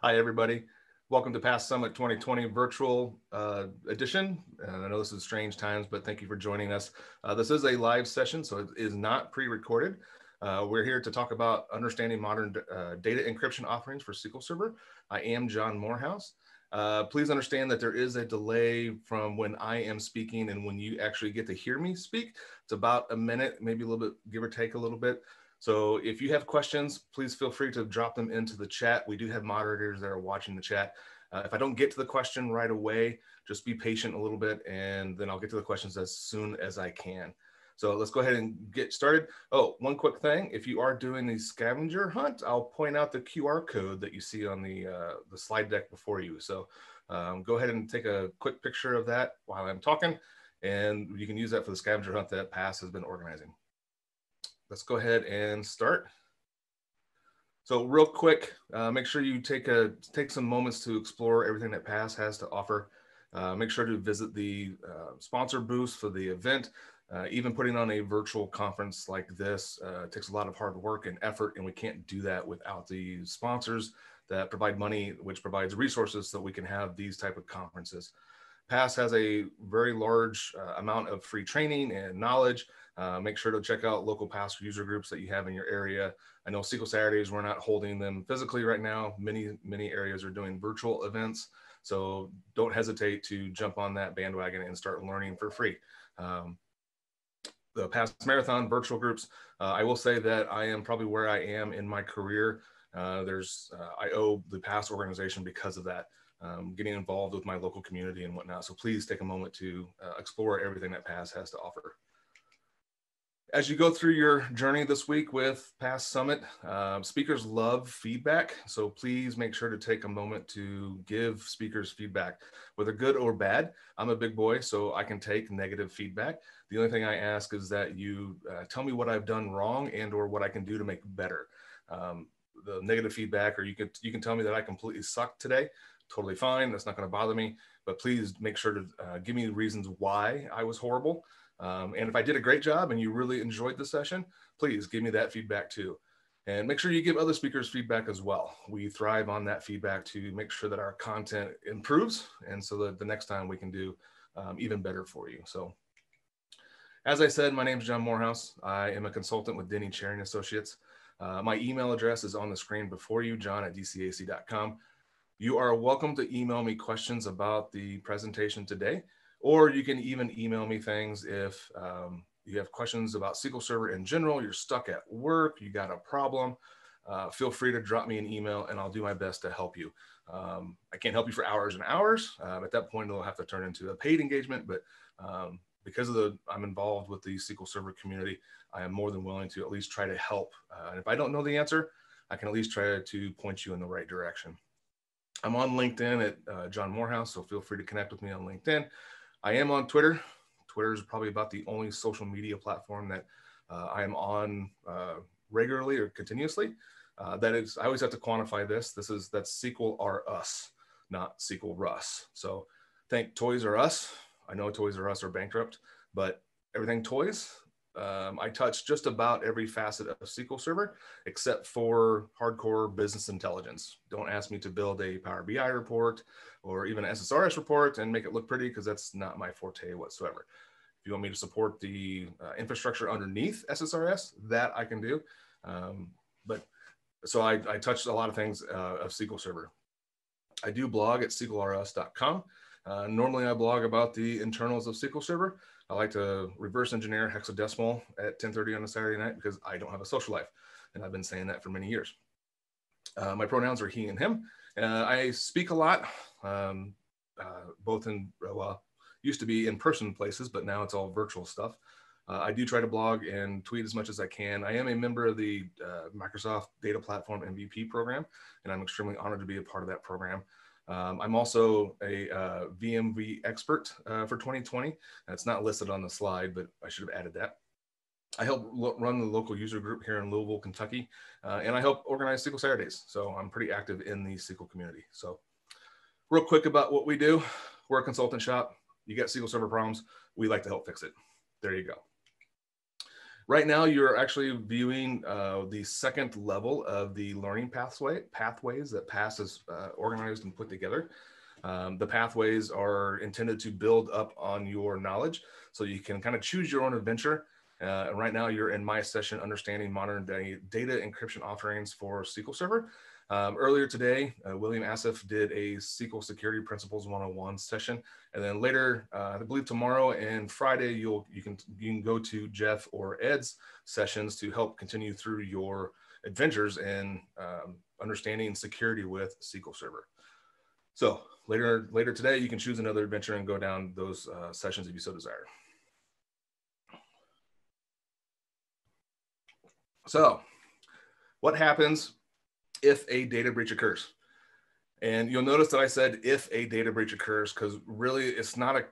Hi, everybody. Welcome to Pass Summit 2020 virtual uh, edition. And I know this is strange times, but thank you for joining us. Uh, this is a live session, so it is not pre-recorded. Uh, we're here to talk about understanding modern uh, data encryption offerings for SQL Server. I am John Morehouse. Uh, please understand that there is a delay from when I am speaking and when you actually get to hear me speak. It's about a minute, maybe a little bit, give or take a little bit. So if you have questions, please feel free to drop them into the chat. We do have moderators that are watching the chat. Uh, if I don't get to the question right away, just be patient a little bit and then I'll get to the questions as soon as I can. So let's go ahead and get started. Oh, one quick thing. If you are doing the scavenger hunt, I'll point out the QR code that you see on the, uh, the slide deck before you. So um, go ahead and take a quick picture of that while I'm talking and you can use that for the scavenger hunt that PASS has been organizing let's go ahead and start. So real quick, uh, make sure you take a take some moments to explore everything that PASS has to offer. Uh, make sure to visit the uh, sponsor booth for the event. Uh, even putting on a virtual conference like this uh, takes a lot of hard work and effort, and we can't do that without the sponsors that provide money, which provides resources so we can have these type of conferences. PASS has a very large uh, amount of free training and knowledge uh, make sure to check out local PASS user groups that you have in your area. I know SQL Saturdays, we're not holding them physically right now. Many, many areas are doing virtual events. So don't hesitate to jump on that bandwagon and start learning for free. Um, the PASS Marathon virtual groups, uh, I will say that I am probably where I am in my career. Uh, there's, uh, I owe the PASS organization because of that. Um, getting involved with my local community and whatnot. So please take a moment to uh, explore everything that PASS has to offer as you go through your journey this week with PASS Summit, uh, speakers love feedback. So please make sure to take a moment to give speakers feedback, whether good or bad. I'm a big boy, so I can take negative feedback. The only thing I ask is that you uh, tell me what I've done wrong and or what I can do to make better. Um, the negative feedback, or you can you can tell me that I completely sucked today. Totally fine. That's not going to bother me. But please make sure to uh, give me the reasons why I was horrible. Um, and if I did a great job and you really enjoyed the session, please give me that feedback too. And make sure you give other speakers feedback as well. We thrive on that feedback to make sure that our content improves and so that the next time we can do um, even better for you. So as I said, my name is John Morehouse. I am a consultant with Denny Cherry Associates. Uh, my email address is on the screen before you, john at dcac.com. You are welcome to email me questions about the presentation today or you can even email me things if um, you have questions about SQL Server in general, you're stuck at work, you got a problem, uh, feel free to drop me an email and I'll do my best to help you. Um, I can't help you for hours and hours. Um, at that point, it'll have to turn into a paid engagement, but um, because of the I'm involved with the SQL Server community, I am more than willing to at least try to help. Uh, and if I don't know the answer, I can at least try to point you in the right direction. I'm on LinkedIn at uh, John Morehouse, so feel free to connect with me on LinkedIn. I am on Twitter. Twitter is probably about the only social media platform that uh, I am on uh, regularly or continuously. Uh, that is, I always have to quantify this. This is that's SQL R Us, not SQL Russ. So thank Toys R Us. I know Toys R Us are bankrupt, but everything toys, um, I touch just about every facet of SQL Server except for hardcore business intelligence. Don't ask me to build a Power BI report or even an SSRS report and make it look pretty because that's not my forte whatsoever. If you want me to support the uh, infrastructure underneath SSRS, that I can do. Um, but so I, I touched a lot of things uh, of SQL Server. I do blog at sqlrus.com. Uh, normally I blog about the internals of SQL Server. I like to reverse engineer hexadecimal at 10:30 on a Saturday night because I don't have a social life, and I've been saying that for many years. Uh, my pronouns are he and him. Uh, I speak a lot, um, uh, both in well, used to be in person places, but now it's all virtual stuff. Uh, I do try to blog and tweet as much as I can. I am a member of the uh, Microsoft Data Platform MVP program, and I'm extremely honored to be a part of that program. Um, I'm also a uh, VMV expert uh, for 2020. That's not listed on the slide, but I should have added that. I help run the local user group here in Louisville, Kentucky, uh, and I help organize SQL Saturdays. So I'm pretty active in the SQL community. So real quick about what we do. We're a consultant shop. You get SQL Server problems. We like to help fix it. There you go. Right now, you're actually viewing uh, the second level of the learning pathway pathways that PASS is uh, organized and put together. Um, the pathways are intended to build up on your knowledge so you can kind of choose your own adventure. Uh, right now, you're in my session, Understanding Modern Day Data Encryption Offerings for SQL Server. Um, earlier today, uh, William Assaf did a SQL Security Principles 101 session, and then later, uh, I believe tomorrow and Friday, you'll you can you can go to Jeff or Ed's sessions to help continue through your adventures in um, understanding security with SQL Server. So later later today, you can choose another adventure and go down those uh, sessions if you so desire. So, what happens if a data breach occurs. And you'll notice that I said if a data breach occurs, because really it's not a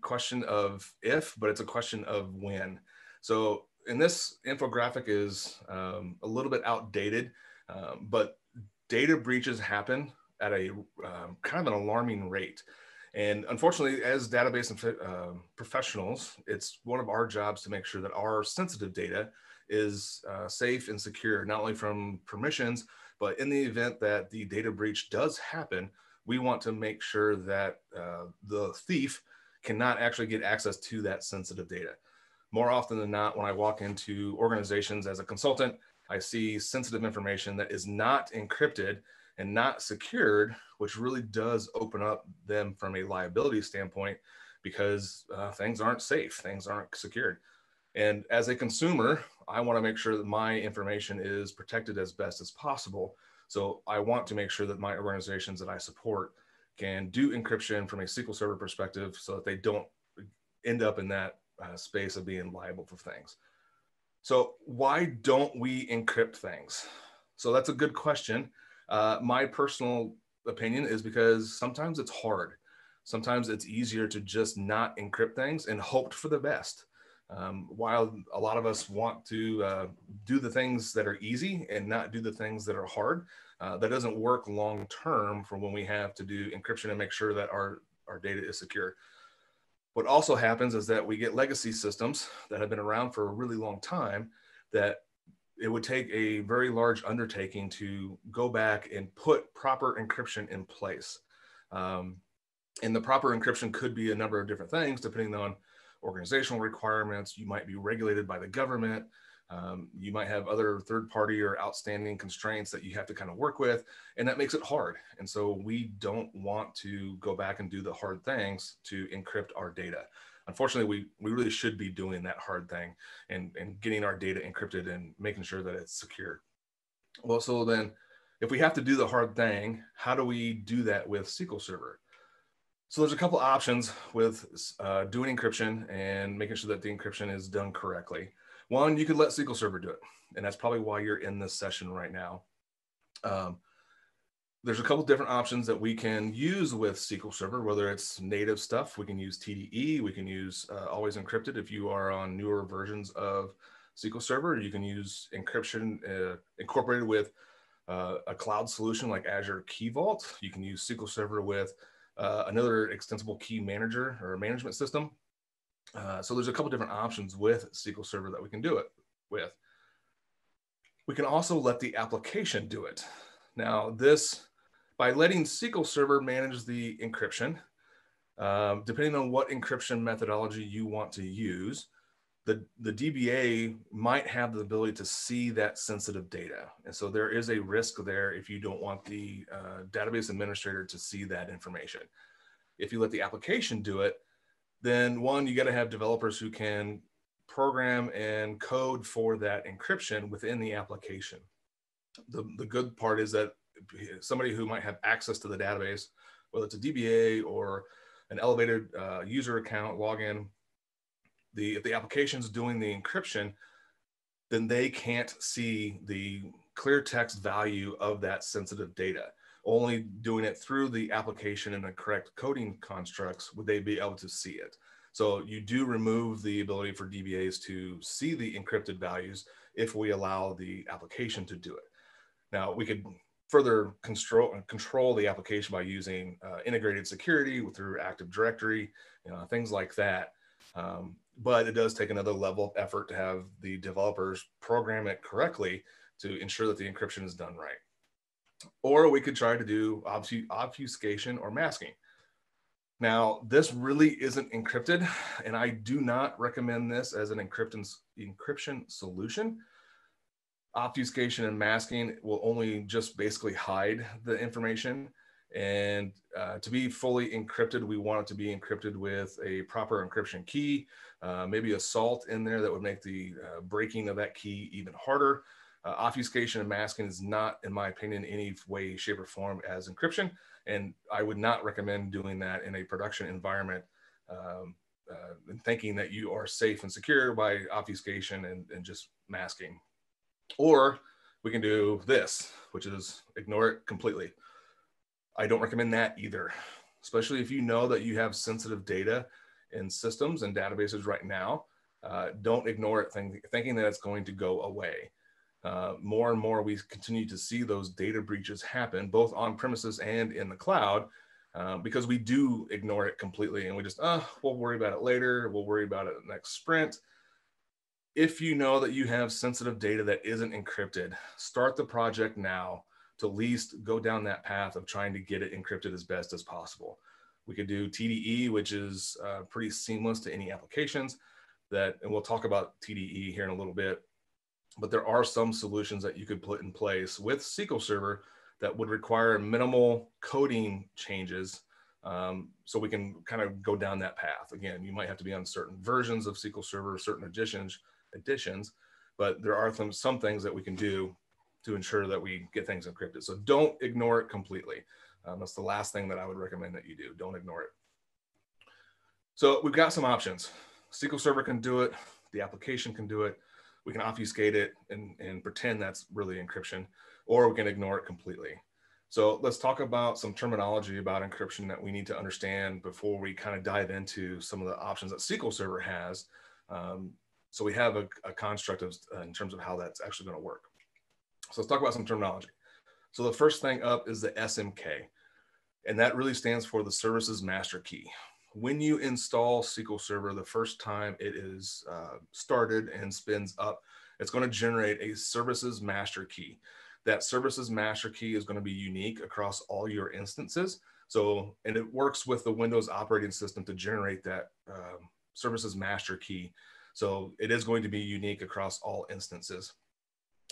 question of if, but it's a question of when. So in this infographic is um, a little bit outdated, um, but data breaches happen at a um, kind of an alarming rate. And unfortunately, as database uh, professionals, it's one of our jobs to make sure that our sensitive data is uh, safe and secure, not only from permissions, but in the event that the data breach does happen, we want to make sure that uh, the thief cannot actually get access to that sensitive data. More often than not, when I walk into organizations as a consultant, I see sensitive information that is not encrypted and not secured, which really does open up them from a liability standpoint because uh, things aren't safe, things aren't secured. And as a consumer, I want to make sure that my information is protected as best as possible. So I want to make sure that my organizations that I support can do encryption from a SQL Server perspective so that they don't end up in that uh, space of being liable for things. So why don't we encrypt things? So that's a good question. Uh, my personal opinion is because sometimes it's hard. Sometimes it's easier to just not encrypt things and hope for the best. Um, while a lot of us want to uh, do the things that are easy and not do the things that are hard, uh, that doesn't work long term for when we have to do encryption and make sure that our, our data is secure. What also happens is that we get legacy systems that have been around for a really long time that it would take a very large undertaking to go back and put proper encryption in place. Um, and the proper encryption could be a number of different things depending on organizational requirements. You might be regulated by the government. Um, you might have other third party or outstanding constraints that you have to kind of work with, and that makes it hard. And so we don't want to go back and do the hard things to encrypt our data. Unfortunately, we, we really should be doing that hard thing and, and getting our data encrypted and making sure that it's secure. Well, so then if we have to do the hard thing, how do we do that with SQL Server? So there's a couple options with uh, doing encryption and making sure that the encryption is done correctly. One, you could let SQL Server do it, and that's probably why you're in this session right now. Um, there's a couple different options that we can use with SQL Server, whether it's native stuff, we can use TDE, we can use uh, Always Encrypted if you are on newer versions of SQL Server. You can use encryption uh, incorporated with uh, a cloud solution like Azure Key Vault. You can use SQL Server with uh, another extensible key manager or management system. Uh, so there's a couple different options with SQL Server that we can do it with. We can also let the application do it. Now this, by letting SQL Server manage the encryption, um, depending on what encryption methodology you want to use, the, the DBA might have the ability to see that sensitive data. And so there is a risk there if you don't want the uh, database administrator to see that information. If you let the application do it, then one, you got to have developers who can program and code for that encryption within the application. The, the good part is that somebody who might have access to the database, whether it's a DBA or an elevated uh, user account login, the if the application's doing the encryption, then they can't see the clear text value of that sensitive data. Only doing it through the application and the correct coding constructs would they be able to see it. So you do remove the ability for DBAs to see the encrypted values if we allow the application to do it. Now we could further control control the application by using uh, integrated security through Active Directory, you know, things like that. Um, but it does take another level of effort to have the developers program it correctly to ensure that the encryption is done right. Or we could try to do obfuscation or masking. Now, this really isn't encrypted, and I do not recommend this as an encryption, encryption solution. Obfuscation and masking will only just basically hide the information. And uh, to be fully encrypted, we want it to be encrypted with a proper encryption key, uh, maybe a salt in there that would make the uh, breaking of that key even harder. Uh, obfuscation and masking is not, in my opinion, any way, shape, or form as encryption. And I would not recommend doing that in a production environment um, uh, and thinking that you are safe and secure by obfuscation and, and just masking. Or we can do this, which is ignore it completely. I don't recommend that either, especially if you know that you have sensitive data in systems and databases right now. Uh, don't ignore it think, thinking that it's going to go away. Uh, more and more, we continue to see those data breaches happen, both on premises and in the cloud, uh, because we do ignore it completely and we just, oh, we'll worry about it later. We'll worry about it next sprint. If you know that you have sensitive data that isn't encrypted, start the project now to at least go down that path of trying to get it encrypted as best as possible. We could do TDE, which is uh, pretty seamless to any applications that, and we'll talk about TDE here in a little bit but there are some solutions that you could put in place with SQL Server that would require minimal coding changes. Um, so we can kind of go down that path. Again, you might have to be on certain versions of SQL Server, certain additions, additions, but there are some, some things that we can do to ensure that we get things encrypted. So don't ignore it completely. Um, that's the last thing that I would recommend that you do. Don't ignore it. So we've got some options. SQL Server can do it. The application can do it we can obfuscate it and, and pretend that's really encryption, or we can ignore it completely. So let's talk about some terminology about encryption that we need to understand before we kind of dive into some of the options that SQL Server has. Um, so we have a, a construct of, uh, in terms of how that's actually going to work. So let's talk about some terminology. So the first thing up is the SMK, and that really stands for the services master key when you install SQL Server the first time it is uh, started and spins up, it's going to generate a services master key. That services master key is going to be unique across all your instances. So, and it works with the Windows operating system to generate that um, services master key. So it is going to be unique across all instances.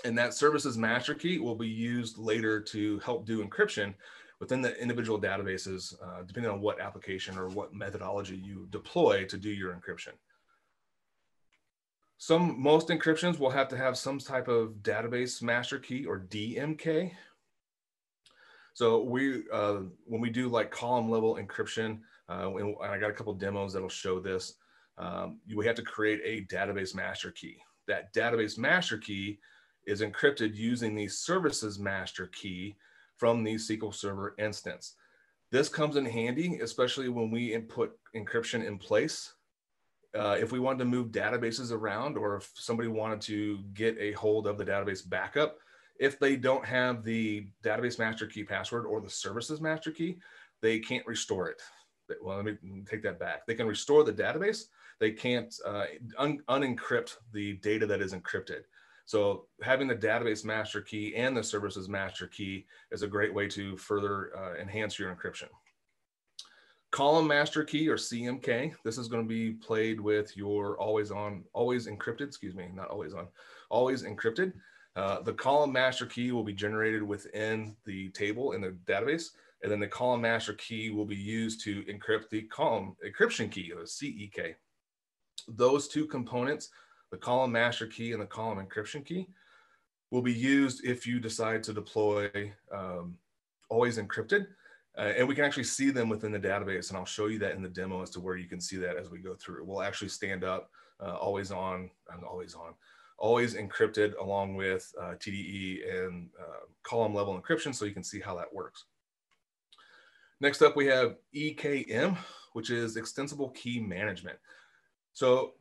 And that services master key will be used later to help do encryption within the individual databases, uh, depending on what application or what methodology you deploy to do your encryption. Some, most encryptions will have to have some type of database master key or DMK. So we, uh, when we do like column level encryption, uh, and I got a couple demos that'll show this, um, you we have to create a database master key. That database master key is encrypted using the services master key from the SQL Server instance. This comes in handy, especially when we input encryption in place. Uh, if we wanted to move databases around or if somebody wanted to get a hold of the database backup, if they don't have the database master key password or the services master key, they can't restore it. Well, let me take that back. They can restore the database. They can't uh, un unencrypt the data that is encrypted. So having the database master key and the services master key is a great way to further uh, enhance your encryption. Column master key or CMK, this is going to be played with your always on, always encrypted, excuse me, not always on, always encrypted. Uh, the column master key will be generated within the table in the database, and then the column master key will be used to encrypt the column encryption key, or CEK. Those two components the column master key and the column encryption key will be used if you decide to deploy um, always encrypted. Uh, and we can actually see them within the database. And I'll show you that in the demo as to where you can see that as we go through. We'll actually stand up uh, always on and always on, always encrypted along with uh, TDE and uh, column level encryption so you can see how that works. Next up, we have EKM, which is extensible key management. So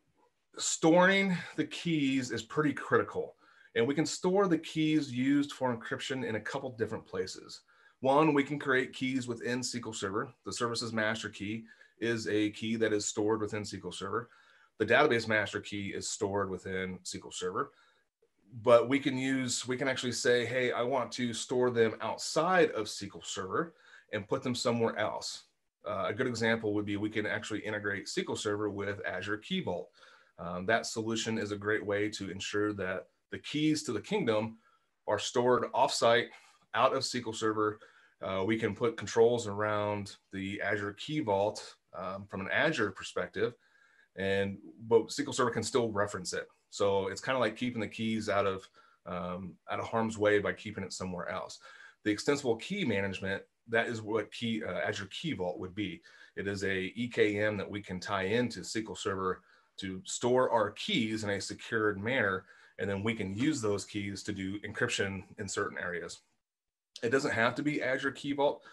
storing the keys is pretty critical. And we can store the keys used for encryption in a couple different places. One, we can create keys within SQL Server. The services master key is a key that is stored within SQL Server. the database master key is stored within SQL Server, but we can use, we can actually say, hey, I want to store them outside of SQL Server and put them somewhere else. Uh, a good example would be we can actually integrate SQL Server with Azure Key Vault. Um, that solution is a great way to ensure that the keys to the kingdom are stored offsite out of SQL Server. Uh, we can put controls around the Azure Key Vault um, from an Azure perspective, and but SQL Server can still reference it. So it's kind of like keeping the keys out of um, out of harm's way by keeping it somewhere else. The extensible key management that is what key uh, Azure Key Vault would be. It is a EKM that we can tie into SQL Server to store our keys in a secured manner, and then we can use those keys to do encryption in certain areas. It doesn't have to be Azure Key Vault.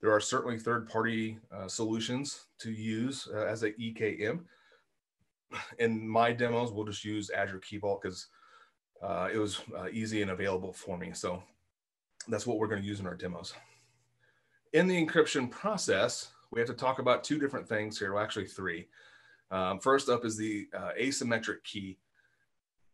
There are certainly third-party uh, solutions to use uh, as a EKM. In my demos, we'll just use Azure Key Vault because uh, it was uh, easy and available for me. So that's what we're going to use in our demos in the encryption process, we have to talk about two different things here, well, actually three. Um, first up is the uh, asymmetric key.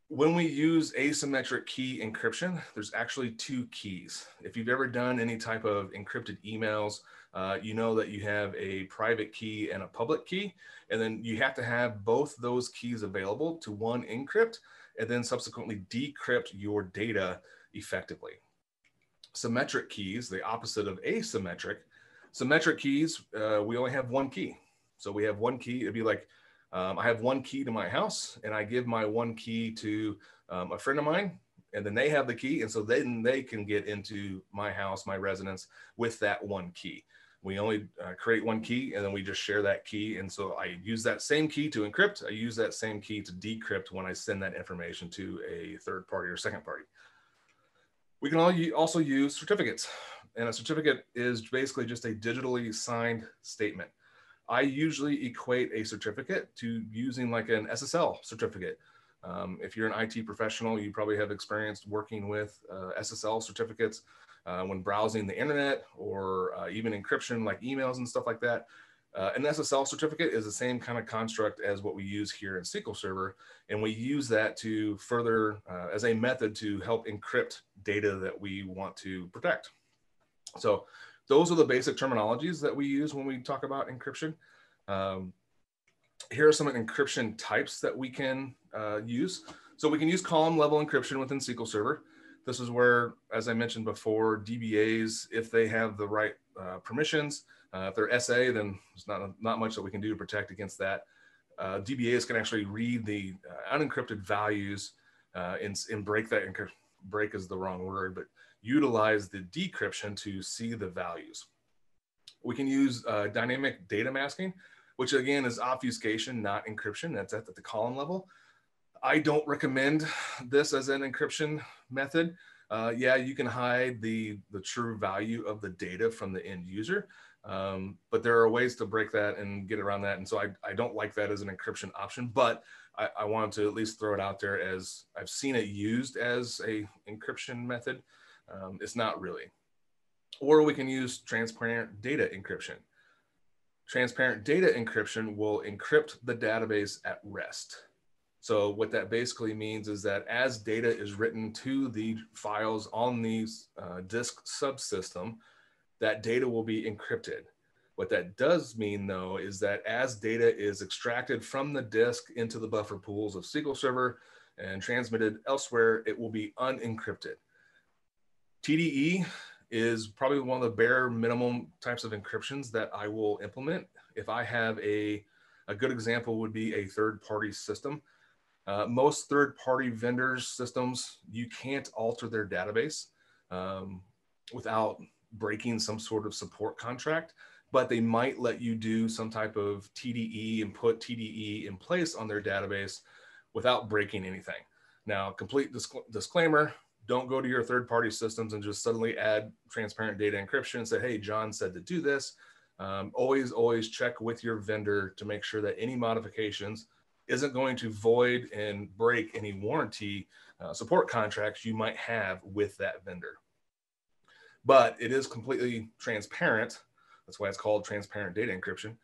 When we use asymmetric key encryption, there's actually two keys. If you've ever done any type of encrypted emails, uh, you know that you have a private key and a public key, and then you have to have both those keys available to one encrypt and then subsequently decrypt your data effectively symmetric keys, the opposite of asymmetric. Symmetric keys, uh, we only have one key. So we have one key. It'd be like um, I have one key to my house, and I give my one key to um, a friend of mine, and then they have the key, and so then they can get into my house, my residence, with that one key. We only uh, create one key, and then we just share that key. And so I use that same key to encrypt. I use that same key to decrypt when I send that information to a third party or second party. We can also use certificates. And a certificate is basically just a digitally signed statement. I usually equate a certificate to using like an SSL certificate. Um, if you're an IT professional, you probably have experience working with uh, SSL certificates uh, when browsing the internet or uh, even encryption like emails and stuff like that. Uh, an SSL certificate is the same kind of construct as what we use here in SQL Server, and we use that to further uh, as a method to help encrypt data that we want to protect. So those are the basic terminologies that we use when we talk about encryption. Um, here are some encryption types that we can uh, use. So we can use column level encryption within SQL Server. This is where, as I mentioned before, DBAs, if they have the right uh, permissions, uh, if they're SA, then there's not, not much that we can do to protect against that. Uh, DBAs can actually read the uh, unencrypted values uh, and, and break that, break is the wrong word, but utilize the decryption to see the values. We can use uh, dynamic data masking, which again is obfuscation, not encryption. That's at the column level. I don't recommend this as an encryption method. Uh, yeah, you can hide the, the true value of the data from the end user, um, but there are ways to break that and get around that. And so I, I don't like that as an encryption option, but I, I wanted to at least throw it out there as I've seen it used as a encryption method. Um, it's not really. Or we can use transparent data encryption. Transparent data encryption will encrypt the database at rest. So what that basically means is that as data is written to the files on the uh, disk subsystem, that data will be encrypted. What that does mean though is that as data is extracted from the disk into the buffer pools of SQL Server and transmitted elsewhere, it will be unencrypted. TDE is probably one of the bare minimum types of encryptions that I will implement. If I have a, a good example would be a third party system. Uh, most third party vendors systems, you can't alter their database um, without breaking some sort of support contract, but they might let you do some type of TDE and put TDE in place on their database without breaking anything. Now, complete disclaimer, don't go to your third party systems and just suddenly add transparent data encryption and say, hey, John said to do this. Um, always, always check with your vendor to make sure that any modifications isn't going to void and break any warranty uh, support contracts you might have with that vendor but it is completely transparent. That's why it's called transparent data encryption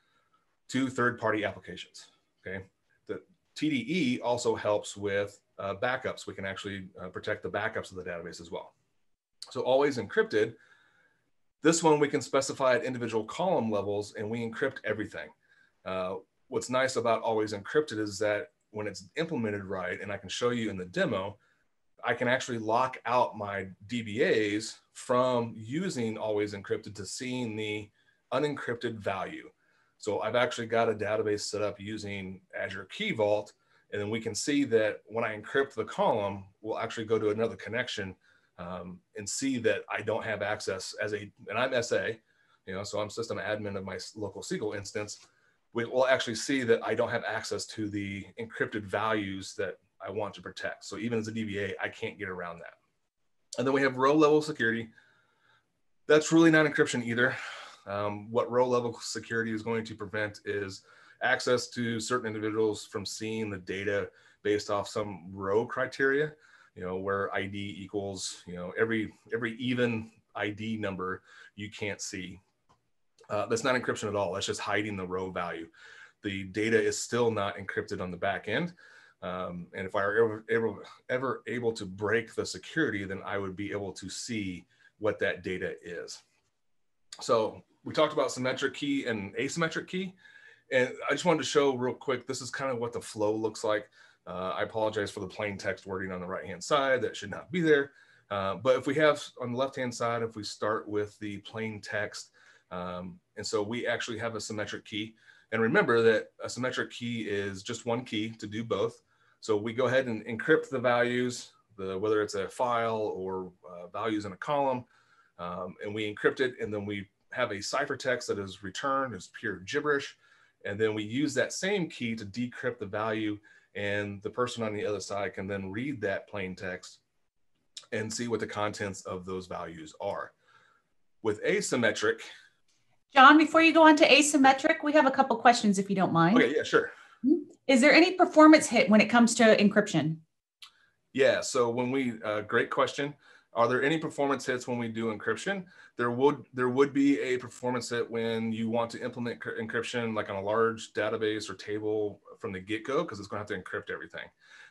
to third party applications. Okay. The TDE also helps with uh, backups. We can actually uh, protect the backups of the database as well. So always encrypted. This one we can specify at individual column levels and we encrypt everything. Uh, what's nice about always encrypted is that when it's implemented right, and I can show you in the demo, I can actually lock out my DBAs from using always encrypted to seeing the unencrypted value. So I've actually got a database set up using Azure Key Vault, and then we can see that when I encrypt the column, we'll actually go to another connection um, and see that I don't have access as a, and I'm SA, you know, so I'm system admin of my local SQL instance. We will actually see that I don't have access to the encrypted values that I want to protect. So even as a DBA, I can't get around that. And then we have row level security. That's really not encryption either. Um, what row level security is going to prevent is access to certain individuals from seeing the data based off some row criteria, you know, where ID equals, you know, every every even ID number you can't see. Uh, that's not encryption at all. That's just hiding the row value. The data is still not encrypted on the back end. Um, and if I were ever, ever, ever able to break the security, then I would be able to see what that data is. So we talked about symmetric key and asymmetric key. And I just wanted to show real quick, this is kind of what the flow looks like. Uh, I apologize for the plain text wording on the right-hand side. That should not be there. Uh, but if we have on the left-hand side, if we start with the plain text, um, and so we actually have a symmetric key. And remember that a symmetric key is just one key to do both. So we go ahead and encrypt the values, the, whether it's a file or uh, values in a column, um, and we encrypt it, and then we have a ciphertext that is returned as pure gibberish. And then we use that same key to decrypt the value and the person on the other side can then read that plain text and see what the contents of those values are. With asymmetric. John, before you go on to asymmetric, we have a couple questions if you don't mind. Okay, yeah, sure. Is there any performance hit when it comes to encryption? Yeah, so when we, uh, great question. Are there any performance hits when we do encryption? There would there would be a performance hit when you want to implement encryption like on a large database or table from the get-go because it's going to have to encrypt everything.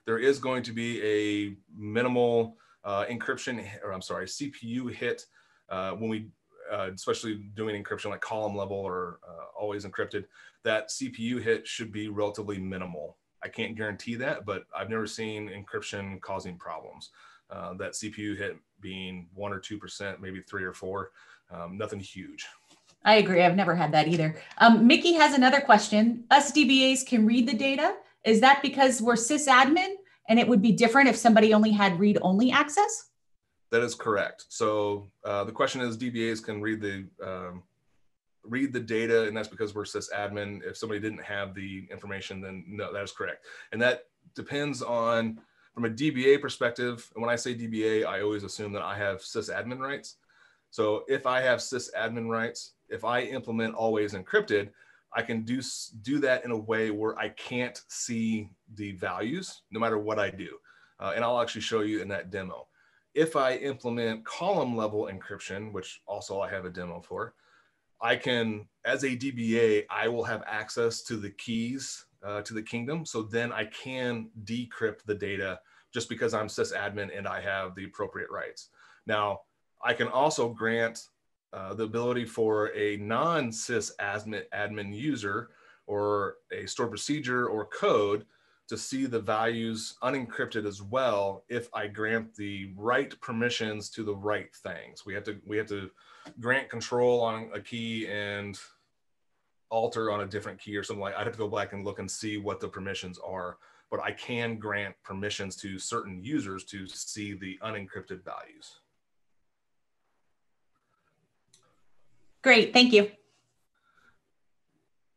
There is going to be a minimal uh, encryption or I'm sorry CPU hit uh, when we uh, especially doing encryption like column level or uh, always encrypted. That CPU hit should be relatively minimal. I can't guarantee that, but I've never seen encryption causing problems. Uh, that CPU hit being one or 2%, maybe three or four, um, nothing huge. I agree. I've never had that either. Um, Mickey has another question. Us DBAs can read the data. Is that because we're sysadmin and it would be different if somebody only had read only access? That is correct. So uh, the question is DBAs can read the um, read the data, and that's because we're sysadmin. If somebody didn't have the information, then no, that is correct. And that depends on from a DBA perspective, and when I say DBA, I always assume that I have sysadmin rights. So if I have sysadmin rights, if I implement always encrypted, I can do, do that in a way where I can't see the values no matter what I do. Uh, and I'll actually show you in that demo. If I implement column level encryption, which also I have a demo for, I can, as a DBA, I will have access to the keys uh, to the kingdom. So then I can decrypt the data just because I'm sysadmin and I have the appropriate rights. Now, I can also grant uh, the ability for a non-sys admin, admin user or a stored procedure or code to see the values unencrypted as well if I grant the right permissions to the right things. We have to we have to grant control on a key and alter on a different key or something like I'd have to go back and look and see what the permissions are, but I can grant permissions to certain users to see the unencrypted values. Great, thank you.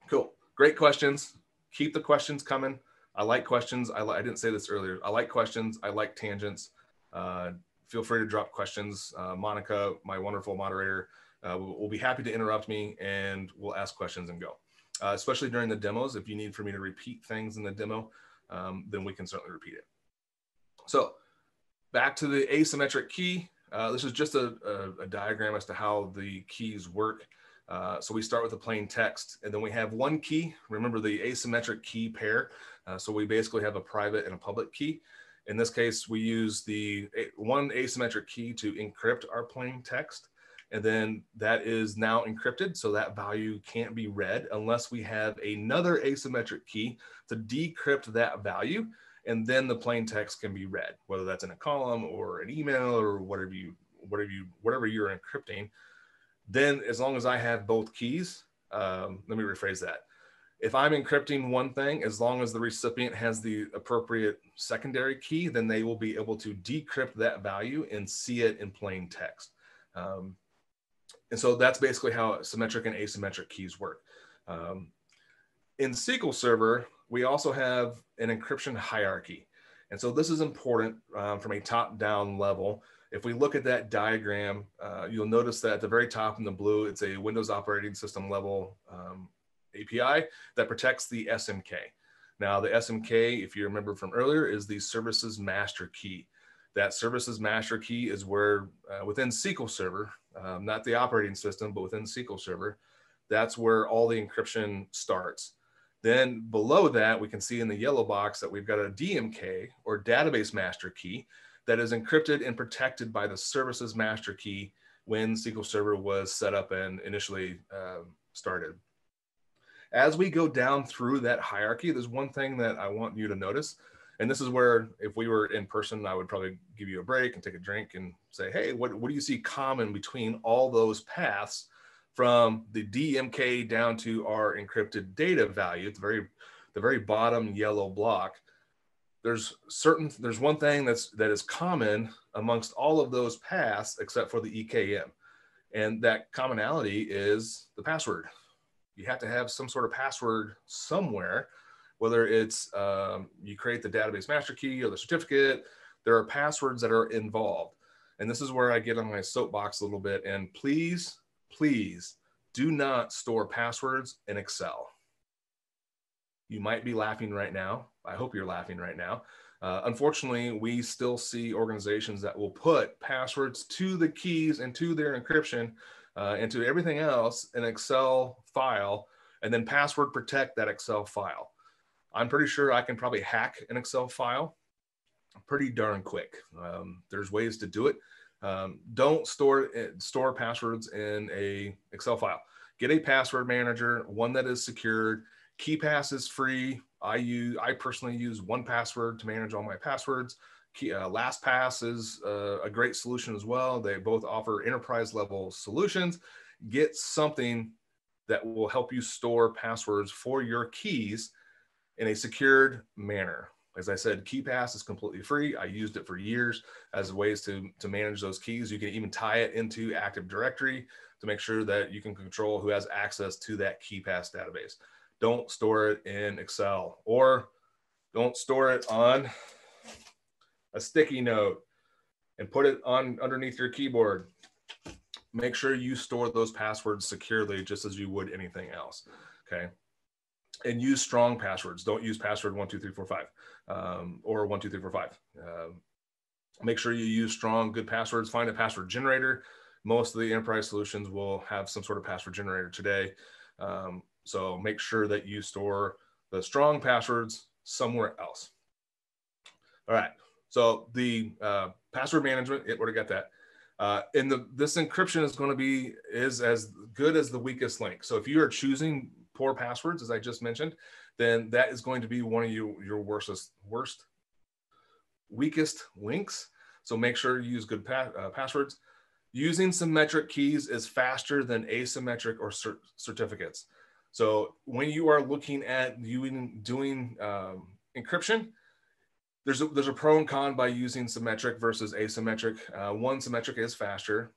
Cool, great questions. Keep the questions coming. I like questions. I, I didn't say this earlier. I like questions. I like tangents. Uh, feel free to drop questions. Uh, Monica, my wonderful moderator, uh, will, be happy to interrupt me and we'll ask questions and go. Uh, especially during the demos, if you need for me to repeat things in the demo, um, then we can certainly repeat it. So back to the asymmetric key. Uh, this is just a, a, a, diagram as to how the keys work. Uh, so we start with a plain text and then we have one key. Remember the asymmetric key pair. Uh, so we basically have a private and a public key. In this case, we use the one asymmetric key to encrypt our plain text. And then that is now encrypted. So that value can't be read unless we have another asymmetric key to decrypt that value. And then the plain text can be read, whether that's in a column or an email or whatever you, whatever you, whatever you're encrypting. Then as long as I have both keys, um, let me rephrase that if I'm encrypting one thing, as long as the recipient has the appropriate secondary key, then they will be able to decrypt that value and see it in plain text. Um, and so that's basically how symmetric and asymmetric keys work. Um, in SQL Server, we also have an encryption hierarchy. And so this is important um, from a top-down level. If we look at that diagram, uh, you'll notice that at the very top in the blue, it's a Windows operating system level um, API that protects the SMK. Now, the SMK, if you remember from earlier, is the services master key. That services master key is where uh, within SQL Server, um, not the operating system, but within SQL Server, that's where all the encryption starts. Then below that, we can see in the yellow box that we've got a DMK or database master key that is encrypted and protected by the services master key when SQL Server was set up and initially uh, started as we go down through that hierarchy, there's one thing that I want you to notice. And this is where, if we were in person, I would probably give you a break and take a drink and say, hey, what, what do you see common between all those paths from the DMK down to our encrypted data value at the very, the very bottom yellow block? There's certain, there's one thing that's, that is common amongst all of those paths except for the EKM. And that commonality is the password you have to have some sort of password somewhere, whether it's um, you create the database master key or the certificate, there are passwords that are involved. And this is where I get on my soapbox a little bit. And please, please do not store passwords in Excel. You might be laughing right now. I hope you're laughing right now. Uh, unfortunately, we still see organizations that will put passwords to the keys and to their encryption uh, and to everything else an Excel file and then password protect that Excel file. I'm pretty sure I can probably hack an Excel file pretty darn quick. Um, there's ways to do it. Um, don't store store passwords in a Excel file. Get a password manager, one that is secured. KeePass is free. I use I personally use 1Password to manage all my passwords. Uh, LastPass is uh, a great solution as well. They both offer enterprise level solutions. Get something that will help you store passwords for your keys in a secured manner. As I said, KeePass is completely free. I used it for years as ways to, to manage those keys. You can even tie it into Active Directory to make sure that you can control who has access to that KeePass database. Don't store it in Excel or don't store it on a sticky note and put it on underneath your keyboard. Make sure you store those passwords securely just as you would anything else. Okay. And use strong passwords. Don't use password one, two, three, four, five, um, or one, two, three, four, five. Um, make sure you use strong, good passwords. Find a password generator. Most of the enterprise solutions will have some sort of password generator today. Um, so make sure that you store the strong passwords somewhere else. All right. So the uh, password management, it would have got that. Uh, and the this encryption is going to be is as good as the weakest link. So if you are choosing poor passwords, as I just mentioned, then that is going to be one of you, your worstest, worst, weakest links. So make sure you use good pa uh, passwords. Using symmetric keys is faster than asymmetric or cert certificates. So when you are looking at doing, doing um, encryption, there's a, there's a pro and con by using symmetric versus asymmetric. Uh, one symmetric is faster,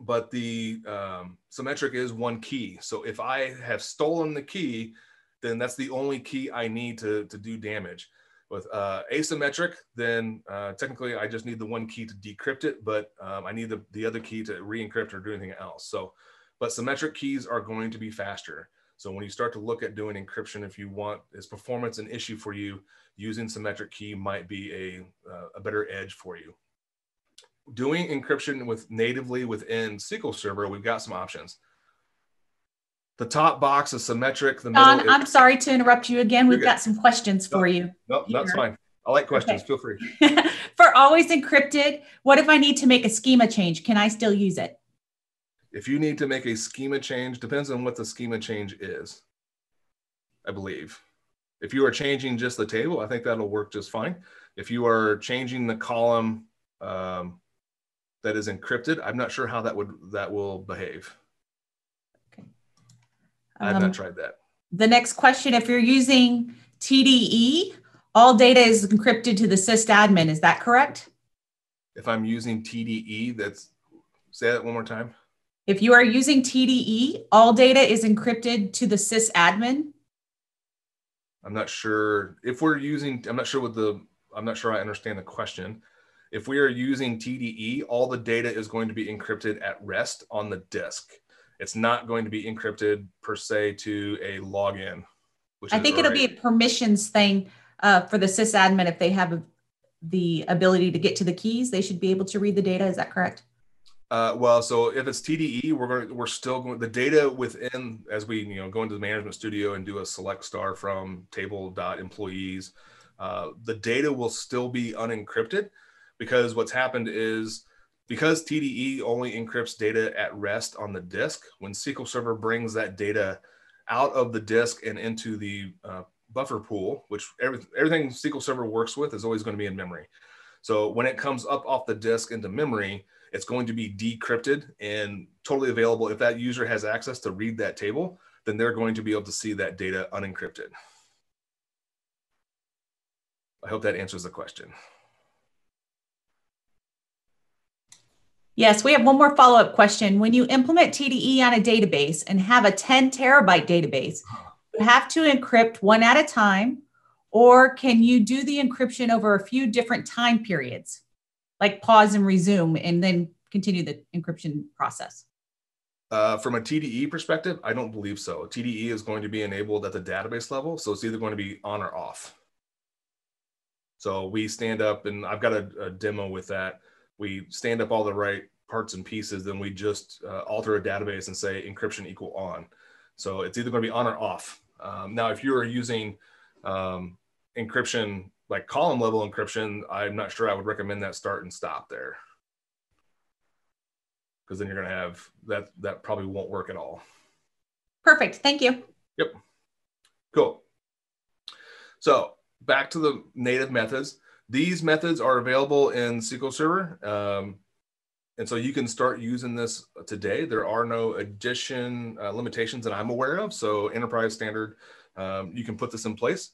but the um, symmetric is one key. So if I have stolen the key, then that's the only key I need to, to do damage. With uh, asymmetric, then uh, technically I just need the one key to decrypt it, but um, I need the, the other key to re-encrypt or do anything else. So, but symmetric keys are going to be faster. So when you start to look at doing encryption, if you want, is performance an issue for you, using symmetric key might be a, uh, a better edge for you. Doing encryption with natively within SQL Server, we've got some options. The top box is symmetric. The Don, middle. I'm sorry to interrupt you again. We've got some questions for you. no, that's fine. I like questions. Okay. Feel free. for always encrypted, what if I need to make a schema change? Can I still use it? If you need to make a schema change, depends on what the schema change is. I believe. If you are changing just the table, I think that'll work just fine. If you are changing the column um, that is encrypted, I'm not sure how that would that will behave. Okay. I've Um, not tried that. The next question, if you're using TDE, all data is encrypted to the sysadmin. Is that correct? If I'm using TDE, that's say that one more time. If you are using TDE, all data is encrypted to the sysadmin. I'm not sure if we're using, I'm not sure what the, I'm not sure I understand the question. If we are using TDE, all the data is going to be encrypted at rest on the disk. It's not going to be encrypted per se to a login. Which I think it'll be a permissions thing uh, for the sysadmin. If they have the ability to get to the keys, they should be able to read the data. Is that correct? Uh, well, so if it's TDE, we're going to, we're still going the data within as we you know go into the management studio and do a select star from table dot employees. Uh, the data will still be unencrypted because what's happened is because TDE only encrypts data at rest on the disk. When SQL Server brings that data out of the disk and into the uh, buffer pool, which every, everything SQL Server works with is always going to be in memory. So when it comes up off the disk into memory, it's going to be decrypted and totally available. If that user has access to read that table, then they're going to be able to see that data unencrypted. I hope that answers the question. Yes, we have one more follow up question. When you implement TDE on a database and have a 10 terabyte database, you have to encrypt one at a time, or can you do the encryption over a few different time periods, like pause and resume, and then continue the encryption process? Uh, from a TDE perspective, I don't believe so. TDE is going to be enabled at the database level, so it's either going to be on or off. So we stand up, and I've got a, a demo with that. We stand up all the right parts and pieces, then we just uh, alter a database and say encryption equal on. So it's either going to be on or off. Um, now, if you are using um, encryption like column level encryption, I'm not sure I would recommend that start and stop there because then you're going to have that that probably won't work at all. Perfect. Thank you. Yep. Cool. So back to the native methods. These methods are available in SQL Server. Um, and so you can start using this today. There are no addition uh, limitations that I'm aware of. So enterprise standard, um, you can put this in place.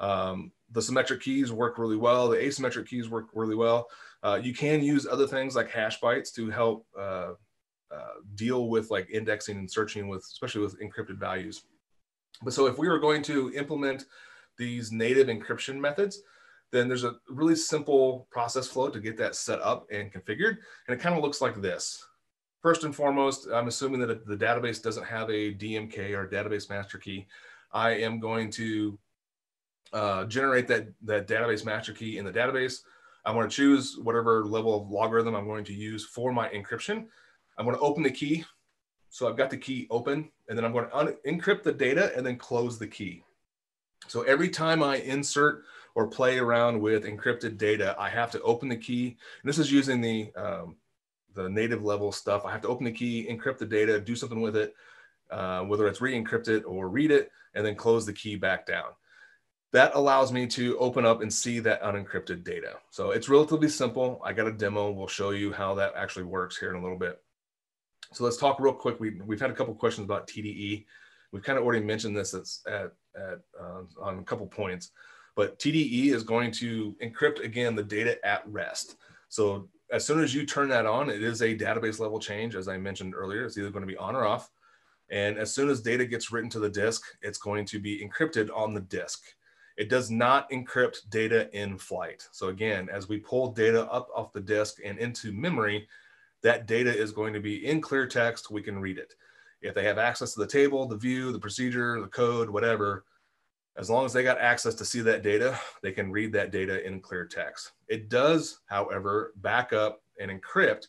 Um, the symmetric keys work really well. The asymmetric keys work really well. Uh, you can use other things like hash bytes to help uh, uh, deal with like indexing and searching with, especially with encrypted values. But so if we were going to implement these native encryption methods, then there's a really simple process flow to get that set up and configured. And it kind of looks like this. First and foremost, I'm assuming that the database doesn't have a DMK or database master key. I am going to uh, generate that, that database master key in the database. I'm going to choose whatever level of algorithm I'm going to use for my encryption. I'm going to open the key. So I've got the key open, and then I'm going to encrypt the data and then close the key. So every time I insert or play around with encrypted data, I have to open the key. And this is using the, um, the native level stuff. I have to open the key, encrypt the data, do something with it, uh, whether it's re-encrypt it or read it, and then close the key back down. That allows me to open up and see that unencrypted data. So it's relatively simple. I got a demo. We'll show you how that actually works here in a little bit. So let's talk real quick. We, we've had a couple questions about TDE. We've kind of already mentioned this at, at, at uh, on a couple points, but TDE is going to encrypt again the data at rest. So as soon as you turn that on, it is a database level change. As I mentioned earlier, it's either going to be on or off. And as soon as data gets written to the disk, it's going to be encrypted on the disk. It does not encrypt data in flight. So again, as we pull data up off the disk and into memory, that data is going to be in clear text. We can read it. If they have access to the table, the view, the procedure, the code, whatever, as long as they got access to see that data, they can read that data in clear text. It does, however, back up and encrypt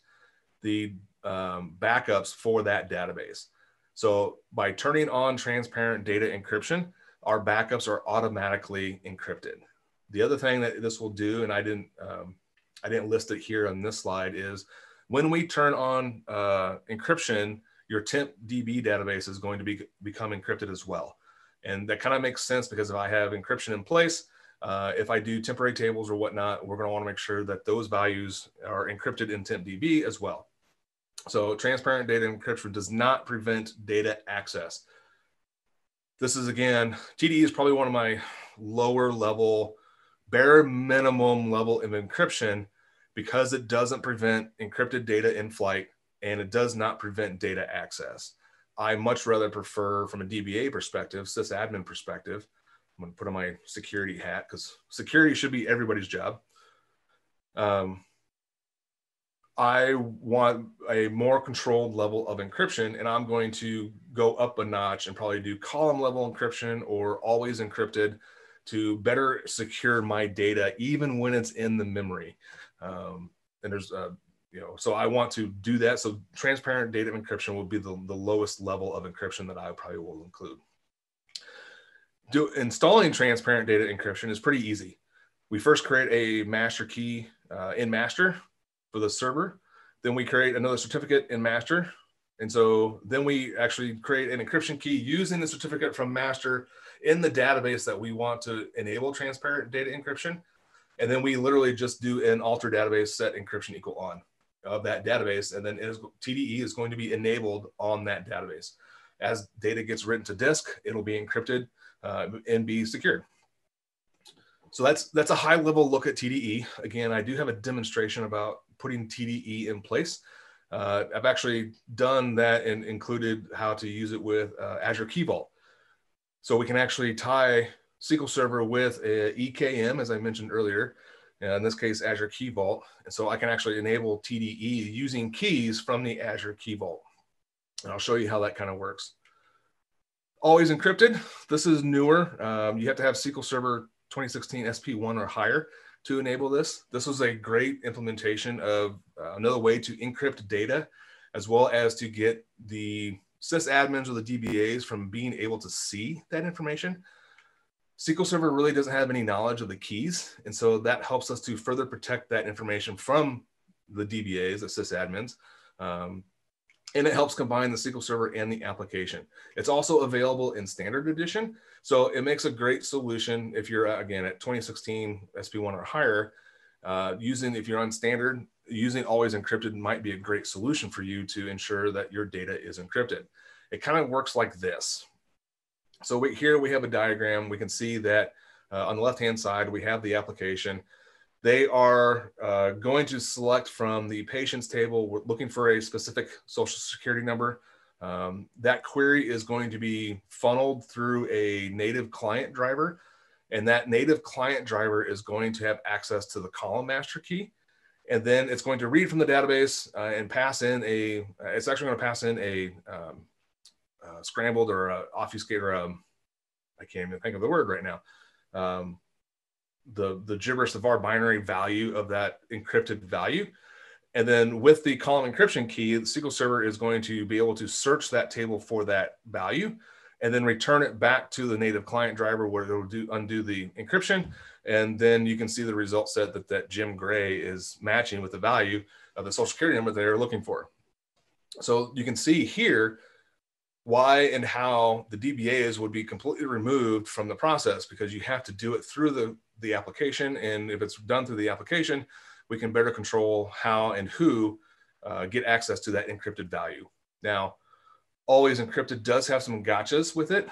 the um, backups for that database. So by turning on transparent data encryption, our backups are automatically encrypted. The other thing that this will do, and I didn't, um, I didn't list it here on this slide, is when we turn on uh, encryption, your temp DB database is going to be become encrypted as well. And that kind of makes sense because if I have encryption in place, uh, if I do temporary tables or whatnot, we're going to want to make sure that those values are encrypted in TempDB as well. So transparent data encryption does not prevent data access. This is again, TDE is probably one of my lower level, bare minimum level of encryption because it doesn't prevent encrypted data in flight and it does not prevent data access. I much rather prefer from a DBA perspective, sysadmin perspective, I'm going to put on my security hat because security should be everybody's job. Um, I want a more controlled level of encryption, and I'm going to go up a notch and probably do column level encryption or always encrypted to better secure my data, even when it's in the memory. Um, and there's, uh, you know, so I want to do that. So transparent data encryption will be the, the lowest level of encryption that I probably will include do, installing transparent data encryption is pretty easy. We first create a master key uh, in master for the server. Then we create another certificate in master. And so then we actually create an encryption key using the certificate from master in the database that we want to enable transparent data encryption. And then we literally just do an alter database set encryption equal on of that database. And then is, TDE is going to be enabled on that database. As data gets written to disk, it'll be encrypted uh, and be secured. So that's that's a high level look at TDE. Again, I do have a demonstration about putting TDE in place. Uh, I've actually done that and included how to use it with uh, Azure Key Vault. So we can actually tie SQL Server with EKM, as I mentioned earlier, in this case, Azure Key Vault. And so I can actually enable TDE using keys from the Azure Key Vault. And I'll show you how that kind of works always encrypted. This is newer. Um, you have to have SQL Server 2016 SP1 or higher to enable this. This was a great implementation of uh, another way to encrypt data, as well as to get the sysadmins or the DBAs from being able to see that information. SQL Server really doesn't have any knowledge of the keys. And so that helps us to further protect that information from the DBAs, the sysadmins, um, and it helps combine the SQL Server and the application. It's also available in standard edition. So it makes a great solution if you're, uh, again, at 2016 SP1 or higher, uh, using, if you're on standard, using always encrypted might be a great solution for you to ensure that your data is encrypted. It kind of works like this. So we, here we have a diagram. We can see that uh, on the left-hand side, we have the application they are uh, going to select from the patients table. We're looking for a specific social security number. Um, that query is going to be funneled through a native client driver. And that native client driver is going to have access to the column master key. And then it's going to read from the database uh, and pass in a, it's actually going to pass in a um, uh, scrambled or a obfuscated, or um, I can't even think of the word right now. Um, the, the gibberish, the var binary value of that encrypted value. And then with the column encryption key, the SQL Server is going to be able to search that table for that value and then return it back to the native client driver where it'll do undo the encryption. And then you can see the result set that that Jim Gray is matching with the value of the social security number they're looking for. So you can see here why and how the DBAs would be completely removed from the process because you have to do it through the the application. And if it's done through the application, we can better control how and who uh, get access to that encrypted value. Now, always encrypted does have some gotchas with it.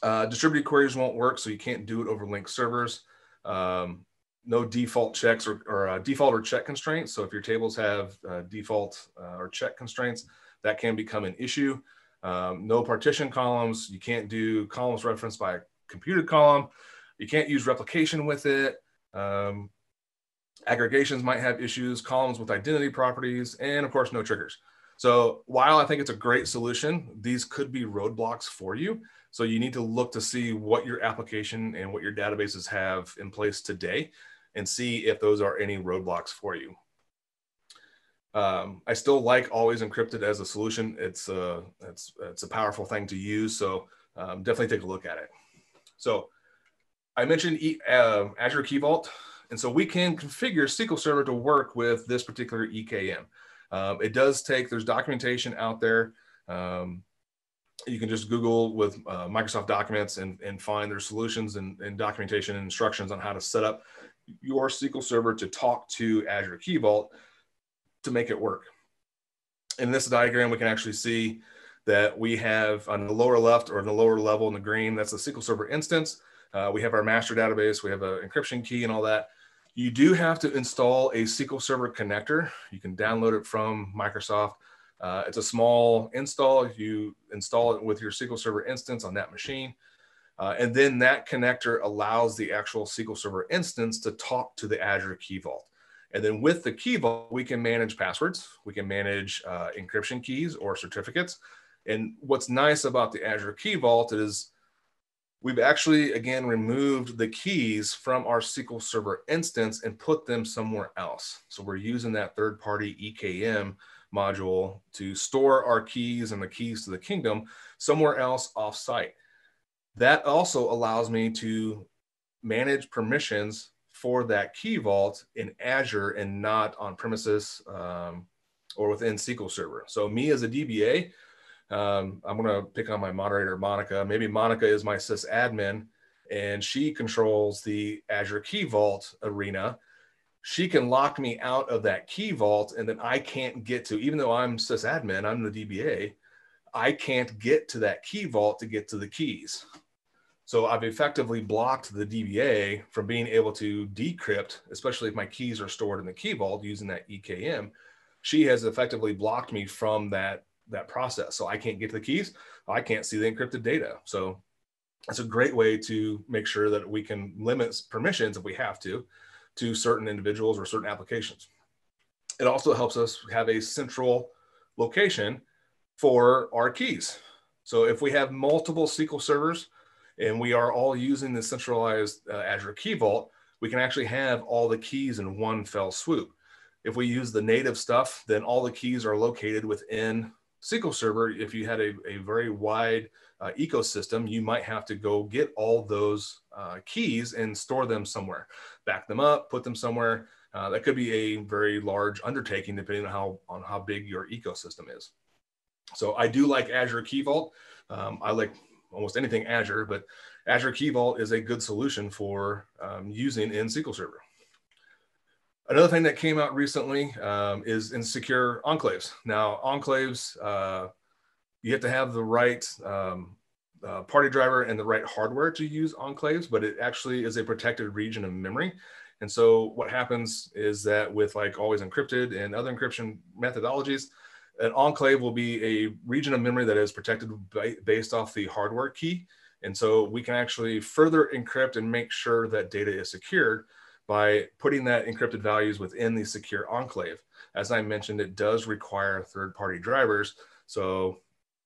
Uh, distributed queries won't work, so you can't do it over linked servers. Um, no default checks or, or uh, default or check constraints. So if your tables have uh, default uh, or check constraints, that can become an issue. Um, no partition columns. You can't do columns referenced by a computed column. You can't use replication with it. Um, aggregations might have issues, columns with identity properties, and of course, no triggers. So while I think it's a great solution, these could be roadblocks for you. So you need to look to see what your application and what your databases have in place today and see if those are any roadblocks for you. Um, I still like always encrypted as a solution. It's a, uh, it's, it's a powerful thing to use. So um, definitely take a look at it. So I mentioned e, uh, Azure Key Vault. And so we can configure SQL Server to work with this particular EKM. Um, it does take, there's documentation out there. Um, you can just Google with uh, Microsoft Documents and, and find their solutions and, and, documentation and instructions on how to set up your SQL Server to talk to Azure Key Vault to make it work. In this diagram, we can actually see that we have on the lower left or in the lower level in the green, that's the SQL Server instance. Uh, we have our master database, we have an encryption key and all that. You do have to install a SQL Server connector. You can download it from Microsoft. Uh, it's a small install. You install it with your SQL Server instance on that machine. Uh, and then that connector allows the actual SQL Server instance to talk to the Azure Key Vault. And then with the Key Vault, we can manage passwords. We can manage uh, encryption keys or certificates. And what's nice about the Azure Key Vault is we've actually, again, removed the keys from our SQL Server instance and put them somewhere else. So we're using that third-party EKM module to store our keys and the keys to the kingdom somewhere else offsite. That also allows me to manage permissions for that key vault in Azure and not on premises um, or within SQL Server. So me as a DBA, um, I'm to pick on my moderator, Monica. Maybe Monica is my sysadmin and she controls the Azure Key Vault arena. She can lock me out of that key vault and then I can't get to, even though I'm sysadmin, I'm the DBA, I can't get to that key vault to get to the keys. So I've effectively blocked the DBA from being able to decrypt, especially if my keys are stored in the key vault using that EKM. She has effectively blocked me from that that process. So I can't get to the keys. I can't see the encrypted data. So it's a great way to make sure that we can limit permissions if we have to, to certain individuals or certain applications. It also helps us have a central location for our keys. So if we have multiple SQL servers and we are all using the centralized uh, Azure Key Vault, we can actually have all the keys in one fell swoop. If we use the native stuff, then all the keys are located within SQL Server, if you had a, a very wide uh, ecosystem, you might have to go get all those uh, keys and store them somewhere, back them up, put them somewhere. Uh, that could be a very large undertaking depending on how on how big your ecosystem is. So I do like Azure Key Vault. Um, I like almost anything Azure, but Azure Key Vault is a good solution for um, using in SQL Server. Another thing that came out recently um, is in secure enclaves. Now, enclaves, uh, you have to have the right um, uh, party driver and the right hardware to use enclaves, but it actually is a protected region of memory. And so what happens is that with like always encrypted and other encryption methodologies, an enclave will be a region of memory that is protected by, based off the hardware key. And so we can actually further encrypt and make sure that data is secured by putting that encrypted values within the secure enclave. As I mentioned, it does require third-party drivers. So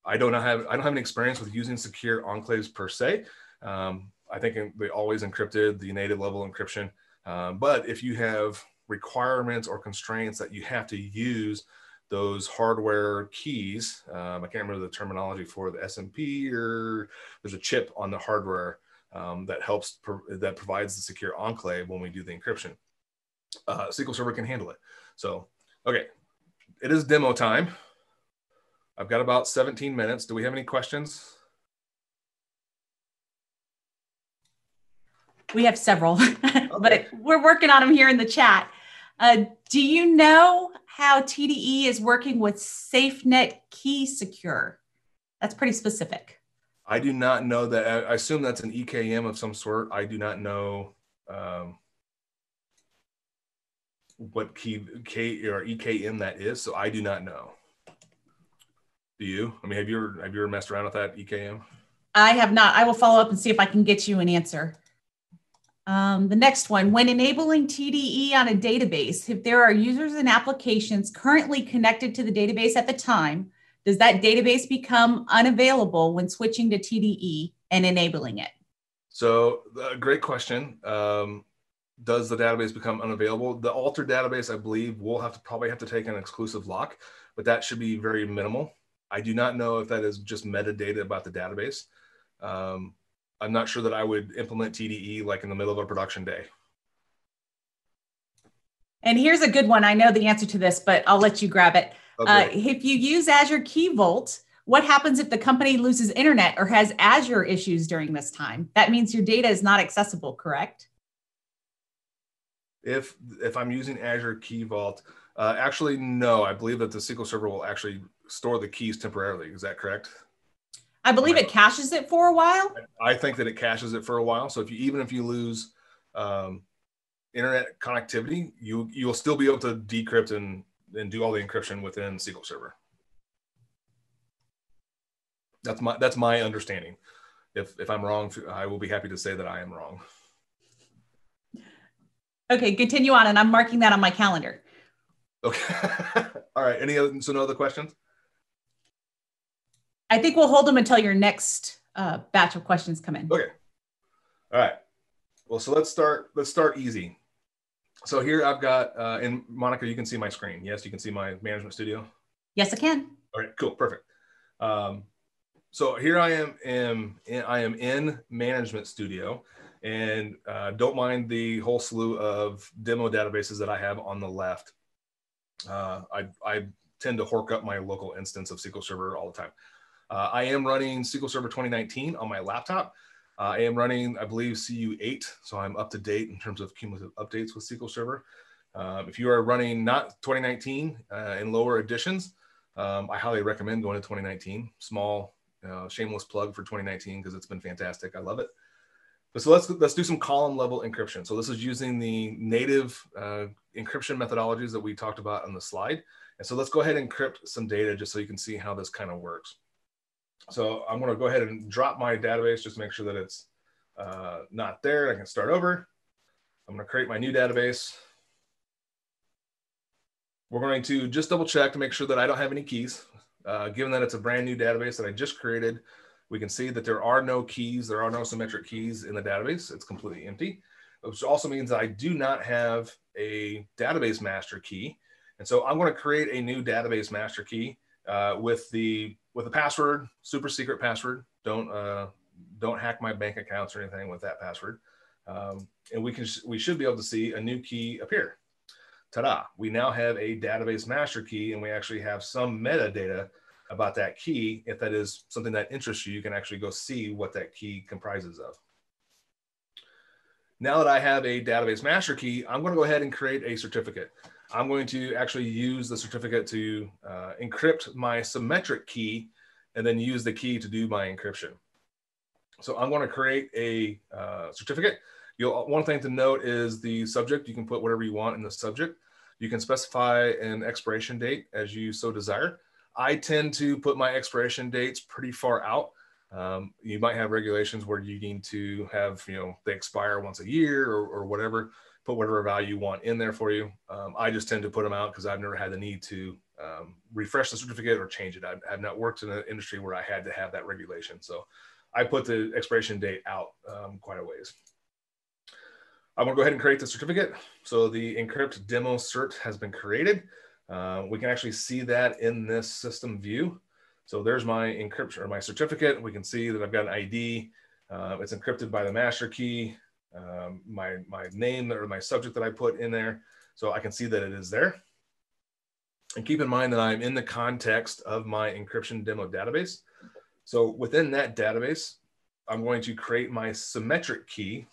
I don't have I don't have an experience with using secure enclaves per se. Um, I think they always encrypted the native level encryption. Um, but if you have requirements or constraints that you have to use those hardware keys, um, I can't remember the terminology for the SMP or there's a chip on the hardware um, that helps pro- that provides the secure enclave when we do the encryption. Uh, SQL Server can handle it. So, okay, it is demo time. I've got about 17 minutes. Do we have any questions? We have several, okay. but we're working on them here in the chat. Uh, do you know how TDE is working with SafeNet Key Secure? That's pretty specific. I do not know that. I assume that's an EKM of some sort. I do not know um, what key K or EKM that is, so I do not know. Do you? I mean, have you ever have you ever messed around with that EKM? I have not. I will follow up and see if I can get you an answer. Um, the next one, when enabling TDE on a database, if there are users and applications currently connected to the database at the time, does that database become unavailable when switching to TDE and enabling it? So, uh, great question. Um, does the database become unavailable? The altered database, I believe, will have to probably have to take an exclusive lock, but that should be very minimal. I do not know if that is just metadata about the database. Um, I'm not sure that I would implement TDE like in the middle of a production day. And here's a good one. I know the answer to this, but I'll let you grab it. Okay. Uh, if you use Azure Key Vault, what happens if the company loses internet or has Azure issues during this time? That means your data is not accessible, correct? If if I'm using Azure Key Vault, uh, actually no. I believe that the SQL Server will actually store the keys temporarily. Is that correct? I believe it caches it for a while. I think that it caches it for a while. So if you even if you lose um, internet connectivity, you you'll still be able to decrypt and and do all the encryption within SQL Server. That's my that's my understanding. If if I'm wrong, I will be happy to say that I am wrong. Okay, continue on, and I'm marking that on my calendar. Okay. all right. Any other so no other questions? I think we'll hold them until your next uh, batch of questions come in. Okay. All right. Well, so let's start. Let's start easy. So here I've got, uh, and Monica, you can see my screen. Yes, you can see my management studio. Yes, I can. All right, cool, perfect. Um, so here I am, am in, I am in management studio, and uh, don't mind the whole slew of demo databases that I have on the left. Uh, I, I tend to hork up my local instance of SQL Server all the time. Uh, I am running SQL Server 2019 on my laptop. Uh, I am running, I believe, CU8, so I'm up to date in terms of cumulative updates with SQL Server. Um, if you are running not 2019 uh, and lower editions, um, I highly recommend going to 2019. Small, uh, shameless plug for 2019 because it's been fantastic. I love it. But so let's let's do some column level encryption. So this is using the native uh, encryption methodologies that we talked about on the slide. And so let's go ahead and encrypt some data just so you can see how this kind of works. So I'm going to go ahead and drop my database just make sure that it's uh, not there. I can start over. I'm going to create my new database. We're going to just double check to make sure that I don't have any keys. Uh, given that it's a brand new database that I just created, we can see that there are no keys. There are no symmetric keys in the database. It's completely empty, which also means I do not have a database master key. And so I'm going to create a new database master key uh, with the with a password, super secret password. Don't uh, don't hack my bank accounts or anything with that password. Um, and we can we should be able to see a new key appear. Ta-da! We now have a database master key, and we actually have some metadata about that key. If that is something that interests you, you can actually go see what that key comprises of. Now that I have a database master key, I'm going to go ahead and create a certificate. I'm going to actually use the certificate to uh, encrypt my symmetric key and then use the key to do my encryption. So I'm going to create a uh, certificate. You'll, one thing to note is the subject. You can put whatever you want in the subject. You can specify an expiration date as you so desire. I tend to put my expiration dates pretty far out. Um, you might have regulations where you need to have, you know, they expire once a year or, or whatever put whatever value you want in there for you. Um, I just tend to put them out because I've never had the need to um, refresh the certificate or change it. I've, I've, not worked in an industry where I had to have that regulation. So I put the expiration date out um, quite a ways. I'm gonna go ahead and create the certificate. So the encrypt demo cert has been created. Uh, we can actually see that in this system view. So there's my encryption or my certificate. We can see that I've got an ID. Uh, it's encrypted by the master key um, my, my name or my subject that I put in there. So I can see that it is there. And keep in mind that I'm in the context of my encryption demo database. So within that database, I'm going to create my symmetric key,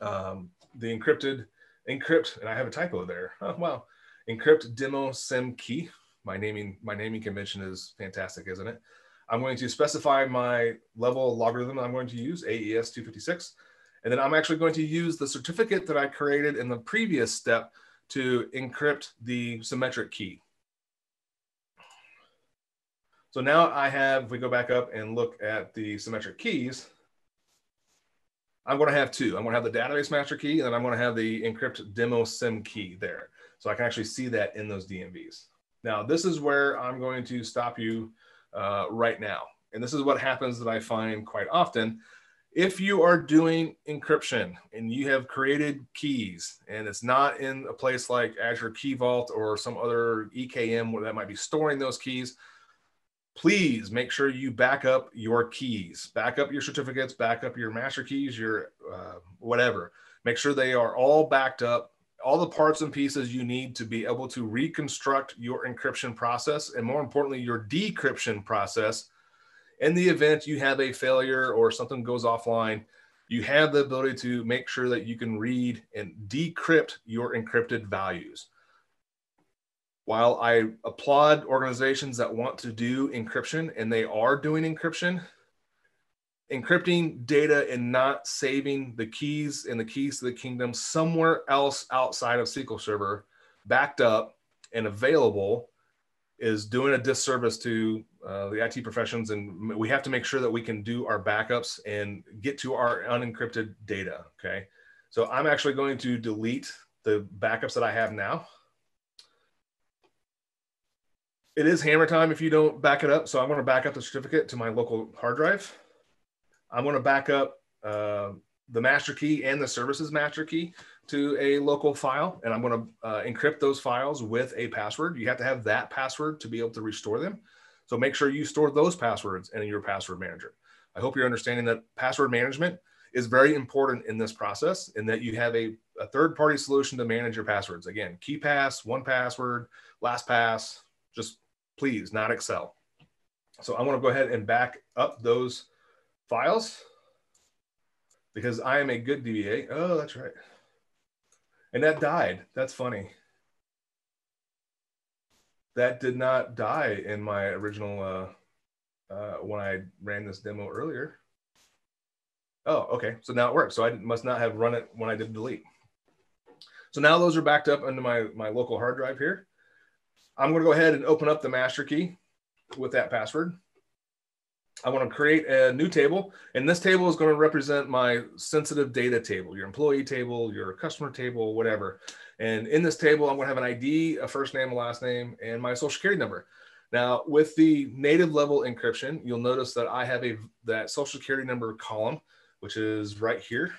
um, the encrypted encrypt, and I have a typo there. Oh, wow. Encrypt demo sim key. My naming, my naming convention is fantastic, isn't it? I'm going to specify my level algorithm I'm going to use, AES 256. And then I'm actually going to use the certificate that I created in the previous step to encrypt the symmetric key. So now I have, if we go back up and look at the symmetric keys, I'm going to have two. I'm going to have the database master key, and then I'm going to have the encrypt demo sim key there. So I can actually see that in those DMVs. Now, this is where I'm going to stop you uh, right now. And this is what happens that I find quite often if you are doing encryption and you have created keys and it's not in a place like Azure Key Vault or some other EKM where that might be storing those keys, please make sure you back up your keys, back up your certificates, back up your master keys, your uh, whatever. Make sure they are all backed up, all the parts and pieces you need to be able to reconstruct your encryption process and more importantly, your decryption process in the event you have a failure or something goes offline, you have the ability to make sure that you can read and decrypt your encrypted values. While I applaud organizations that want to do encryption and they are doing encryption, encrypting data and not saving the keys and the keys to the kingdom somewhere else outside of SQL Server, backed up and available, is doing a disservice to uh, the IT professions, and we have to make sure that we can do our backups and get to our unencrypted data. Okay, so I'm actually going to delete the backups that I have now. It is hammer time if you don't back it up. So I'm going to back up the certificate to my local hard drive. I'm going to back up uh, the master key and the services master key to a local file and I'm going to uh, encrypt those files with a password. You have to have that password to be able to restore them. So make sure you store those passwords in your password manager. I hope you're understanding that password management is very important in this process and that you have a, a third party solution to manage your passwords. Again, KeePass, 1Password, LastPass, just please, not Excel. So I want to go ahead and back up those files because I am a good DBA. Oh, that's right. And that died. That's funny. That did not die in my original uh, uh, when I ran this demo earlier. Oh, okay. So now it works. So I must not have run it when I did delete. So now those are backed up into my, my local hard drive here. I'm going to go ahead and open up the master key with that password. I want to create a new table, and this table is going to represent my sensitive data table, your employee table, your customer table, whatever. And in this table, I'm going to have an ID, a first name, a last name, and my social security number. Now, with the native level encryption, you'll notice that I have a that social security number column, which is right here.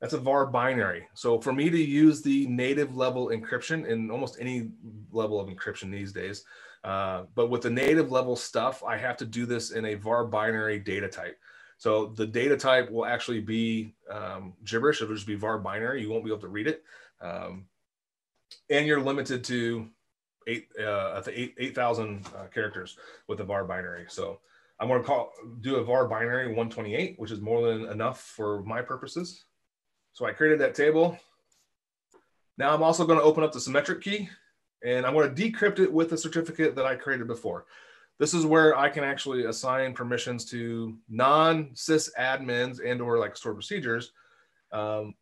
That's a var binary. So for me to use the native level encryption in almost any level of encryption these days, uh, but with the native level stuff, I have to do this in a var binary data type. So the data type will actually be um, gibberish. It'll just be var binary. You won't be able to read it. Um, and you're limited to eight, uh, 8,000 8, uh, characters with the var binary. So I'm going to call do a var binary 128, which is more than enough for my purposes. So I created that table. Now I'm also going to open up the symmetric key and I'm going to decrypt it with the certificate that I created before. This is where I can actually assign permissions to non-sys admins and or like stored procedures. Um,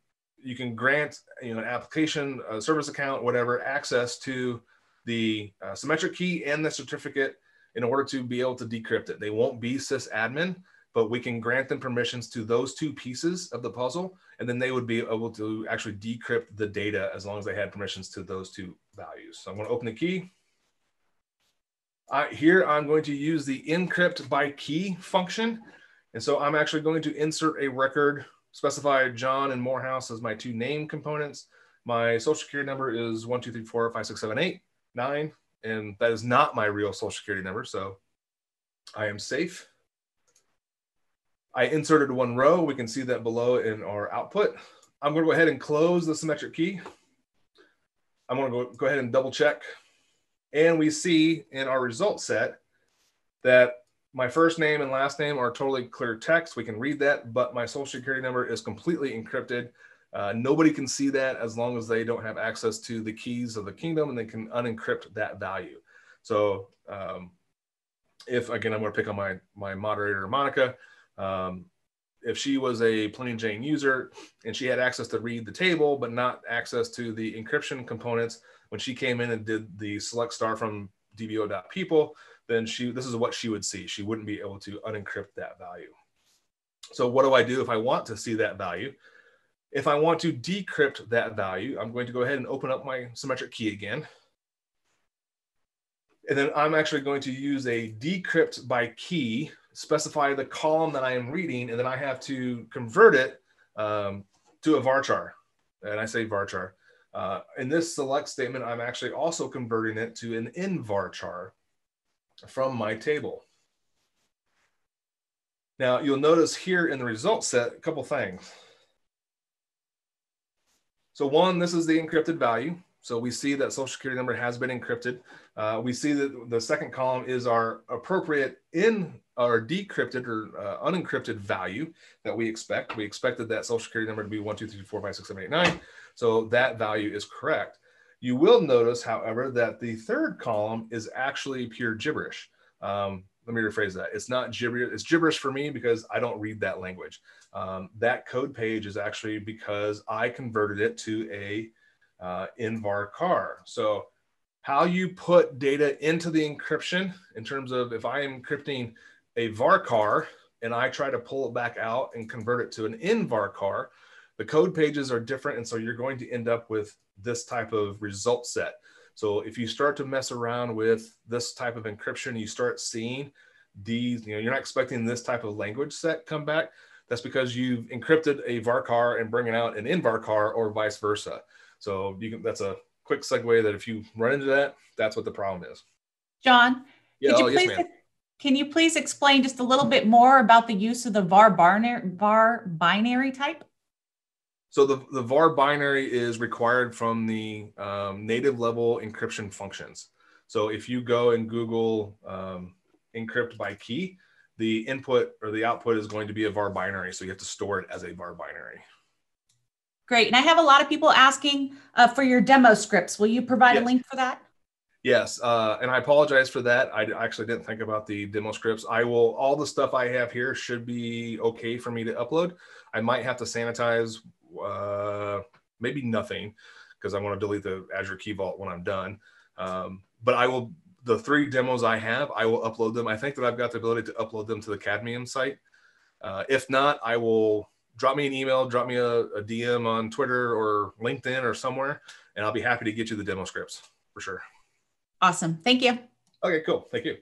you can grant you know an application, a service account, whatever, access to the uh, symmetric key and the certificate in order to be able to decrypt it. They won't be sysadmin, but we can grant them permissions to those two pieces of the puzzle, and then they would be able to actually decrypt the data as long as they had permissions to those two values. So I'm going to open the key. Uh, here I'm going to use the encrypt by key function. And so I'm actually going to insert a record, specify John and Morehouse as my two name components. My social security number is one, two, three, four, five, six, seven, eight, nine. And that is not my real social security number. So I am safe. I inserted one row. We can see that below in our output. I'm going to go ahead and close the symmetric key. I'm going to go, go ahead and double check. And we see in our result set that my first name and last name are totally clear text. We can read that, but my social security number is completely encrypted. Uh, nobody can see that as long as they don't have access to the keys of the kingdom and they can unencrypt that value. So um, if, again, I'm going to pick on my, my moderator, Monica, um, if she was a plain Jane user and she had access to read the table, but not access to the encryption components, when she came in and did the select star from dbo.people, then she this is what she would see. She wouldn't be able to unencrypt that value. So what do I do if I want to see that value? If I want to decrypt that value, I'm going to go ahead and open up my symmetric key again. And then I'm actually going to use a decrypt by key specify the column that I am reading, and then I have to convert it um, to a varchar. And I say varchar. Uh, in this select statement, I'm actually also converting it to an nvarchar from my table. Now you'll notice here in the result set, a couple things. So one, this is the encrypted value. So we see that social security number has been encrypted. Uh, we see that the second column is our appropriate in or decrypted or uh, unencrypted value that we expect. We expected that social security number to be one, two, three, four, five, six, seven, eight, nine. So that value is correct. You will notice, however, that the third column is actually pure gibberish. Um, let me rephrase that. It's not gibberish. It's gibberish for me because I don't read that language. Um, that code page is actually because I converted it to a uh, nvarchar. So how you put data into the encryption in terms of if I am encrypting a varchar and I try to pull it back out and convert it to an invar the code pages are different. And so you're going to end up with this type of result set. So if you start to mess around with this type of encryption, you start seeing these, you know, you're not expecting this type of language set come back. That's because you've encrypted a varchar and bringing out an invar or vice versa. So you can, that's a quick segue that if you run into that, that's what the problem is. John, yeah, oh, please, yes, can you please explain just a little bit more about the use of the var binary, var binary type? So the, the var binary is required from the um, native level encryption functions. So if you go and Google um, encrypt by key, the input or the output is going to be a var binary. So you have to store it as a var binary. Great. And I have a lot of people asking uh, for your demo scripts. Will you provide yes. a link for that? Yes, uh, and I apologize for that. I actually didn't think about the demo scripts. I will, all the stuff I have here should be okay for me to upload. I might have to sanitize uh, maybe nothing because I want to delete the Azure Key Vault when I'm done. Um, but I will, the three demos I have, I will upload them. I think that I've got the ability to upload them to the Cadmium site. Uh, if not, I will drop me an email, drop me a, a, DM on Twitter or LinkedIn or somewhere, and I'll be happy to get you the demo scripts for sure. Awesome. Thank you. Okay, cool. Thank you.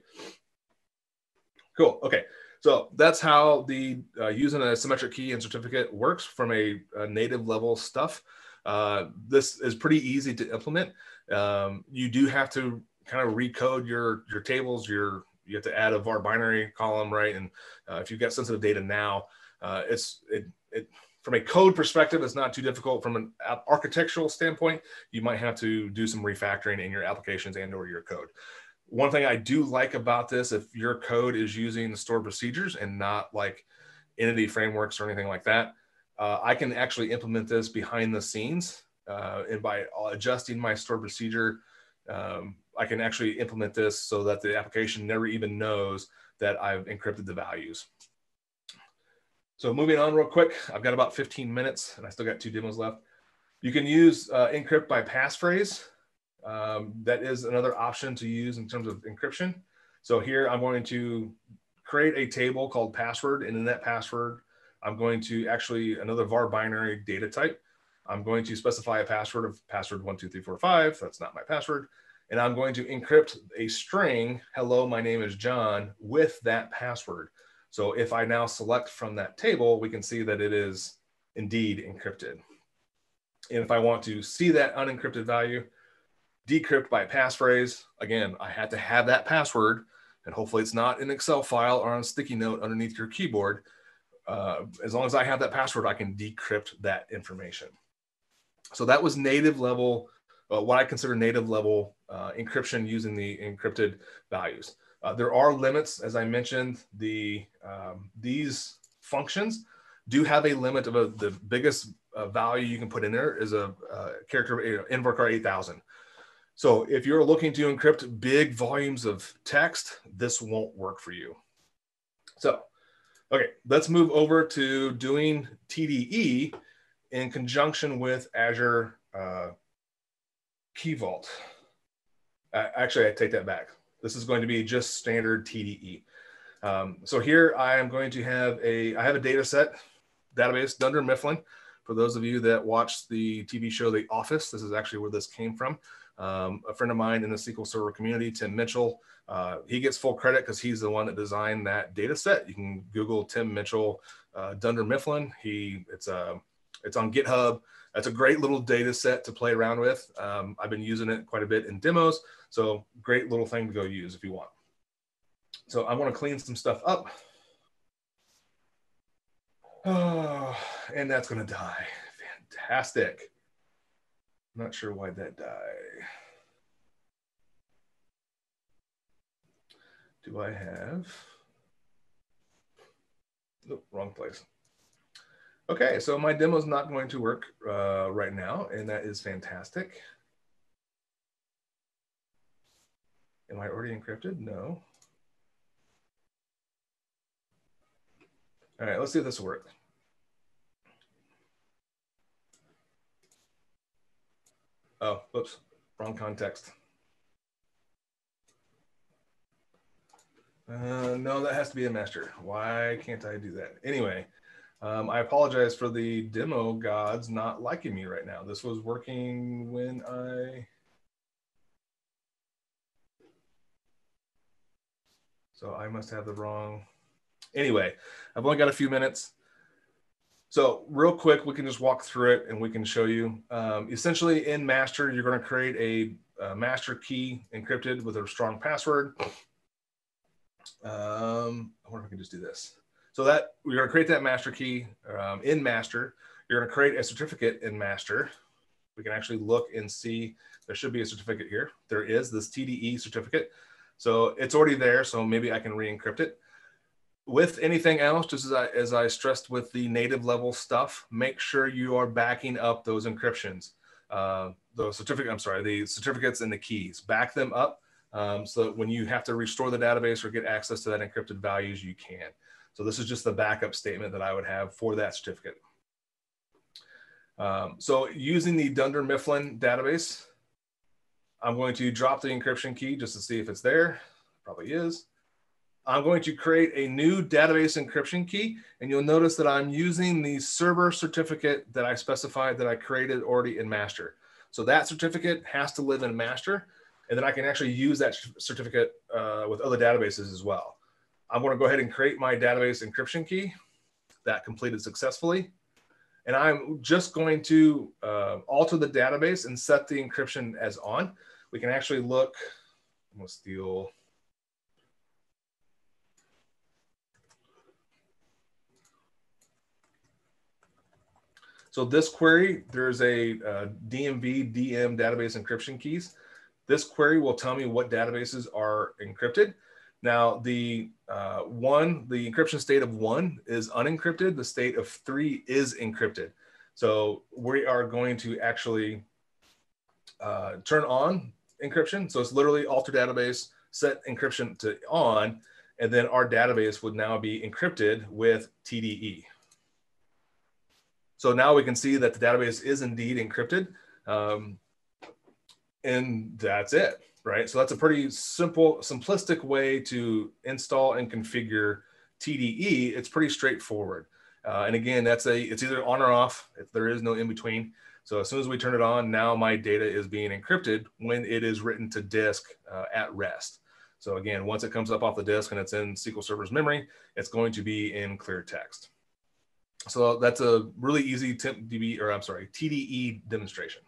Cool. Okay. So that's how the uh, using a symmetric key and certificate works from a, a native level stuff. Uh, this is pretty easy to implement. Um, you do have to kind of recode your your tables. Your you have to add a var binary column, right? And uh, if you've got sensitive data now, uh, it's it, it from a code perspective, it's not too difficult. From an architectural standpoint, you might have to do some refactoring in your applications and or your code one thing I do like about this, if your code is using the stored procedures and not like entity frameworks or anything like that, uh, I can actually implement this behind the scenes. Uh, and by adjusting my stored procedure, um, I can actually implement this so that the application never even knows that I've encrypted the values. So moving on real quick, I've got about 15 minutes and I still got two demos left. You can use uh, encrypt by passphrase. Um, that is another option to use in terms of encryption. So here I'm going to create a table called password. And in that password, I'm going to actually another var binary data type. I'm going to specify a password of password one, two, three, four, five. That's not my password. And I'm going to encrypt a string, hello, my name is John, with that password. So if I now select from that table, we can see that it is indeed encrypted. And if I want to see that unencrypted value, decrypt by passphrase. Again, I had to have that password, and hopefully it's not an Excel file or on a sticky note underneath your keyboard. Uh, as long as I have that password, I can decrypt that information. So that was native level, uh, what I consider native level uh, encryption using the encrypted values. Uh, there are limits, as I mentioned. The um, these functions do have a limit of a, the biggest uh, value you can put in there is a uh, character you know, nvarchar 8000. So if you're looking to encrypt big volumes of text, this won't work for you. So, okay, let's move over to doing TDE in conjunction with Azure uh, Key Vault. Uh, actually, I take that back. This is going to be just standard TDE. Um, so here I am going to have a, I have a data set database, Dunder Mifflin. For those of you that watched the TV show The Office, this is actually where this came from. Um, a friend of mine in the SQL Server community, Tim Mitchell, uh, he gets full credit because he's the one that designed that data set. You can Google Tim Mitchell uh, Dunder Mifflin. He it's a uh, it's on GitHub. That's a great little data set to play around with. Um, I've been using it quite a bit in demos, so great little thing to go use if you want. So I want to clean some stuff up. Oh, and that's going to die. Fantastic. Not sure why that died. Do I have? Nope, wrong place. Okay, so my demo is not going to work uh, right now, and that is fantastic. Am I already encrypted? No. All right, let's see if this works. Oh, whoops, wrong context. Uh, no, that has to be a master. Why can't I do that? Anyway, um, I apologize for the demo gods not liking me right now. This was working when I. So I must have the wrong. Anyway, I've only got a few minutes. So real quick, we can just walk through it and we can show you. Um, essentially in master, you're going to create a, a, master key encrypted with a strong password. Um, I wonder if I can just do this. So that we're going to create that master key um, in master. You're going to create a certificate in master. We can actually look and see there should be a certificate here. There is this TDE certificate. So it's already there. So maybe I can re-encrypt it. With anything else, just as I, as I stressed with the native level stuff, make sure you are backing up those encryptions. Uh, the certificate, I'm sorry, the certificates and the keys. Back them up um, so that when you have to restore the database or get access to that encrypted values, you can. So this is just the backup statement that I would have for that certificate. Um, so using the Dunder Mifflin database, I'm going to drop the encryption key just to see if it's there. Probably is. I'm going to create a new database encryption key, and you'll notice that I'm using the server certificate that I specified that I created already in master. So that certificate has to live in master, and then I can actually use that certificate uh, with other databases as well. I'm going to go ahead and create my database encryption key. That completed successfully. And I'm just going to uh, alter the database and set the encryption as on. We can actually look, I'm going to steal. So this query, there's a uh, DMV DM database encryption keys. This query will tell me what databases are encrypted. Now, the uh, one, the encryption state of one is unencrypted. The state of three is encrypted. So we are going to actually uh, turn on encryption. So it's literally alter database, set encryption to on, and then our database would now be encrypted with TDE. So now we can see that the database is indeed encrypted. Um, and that's it right? So that's a pretty simple, simplistic way to install and configure TDE. It's pretty straightforward. Uh, and again, that's a, it's either on or off. If there is no in between. So as soon as we turn it on, now my data is being encrypted when it is written to disk uh, at rest. So again, once it comes up off the disk and it's in SQL Server's memory, it's going to be in clear text. So that's a really easy DB, or I'm sorry, TDE demonstration.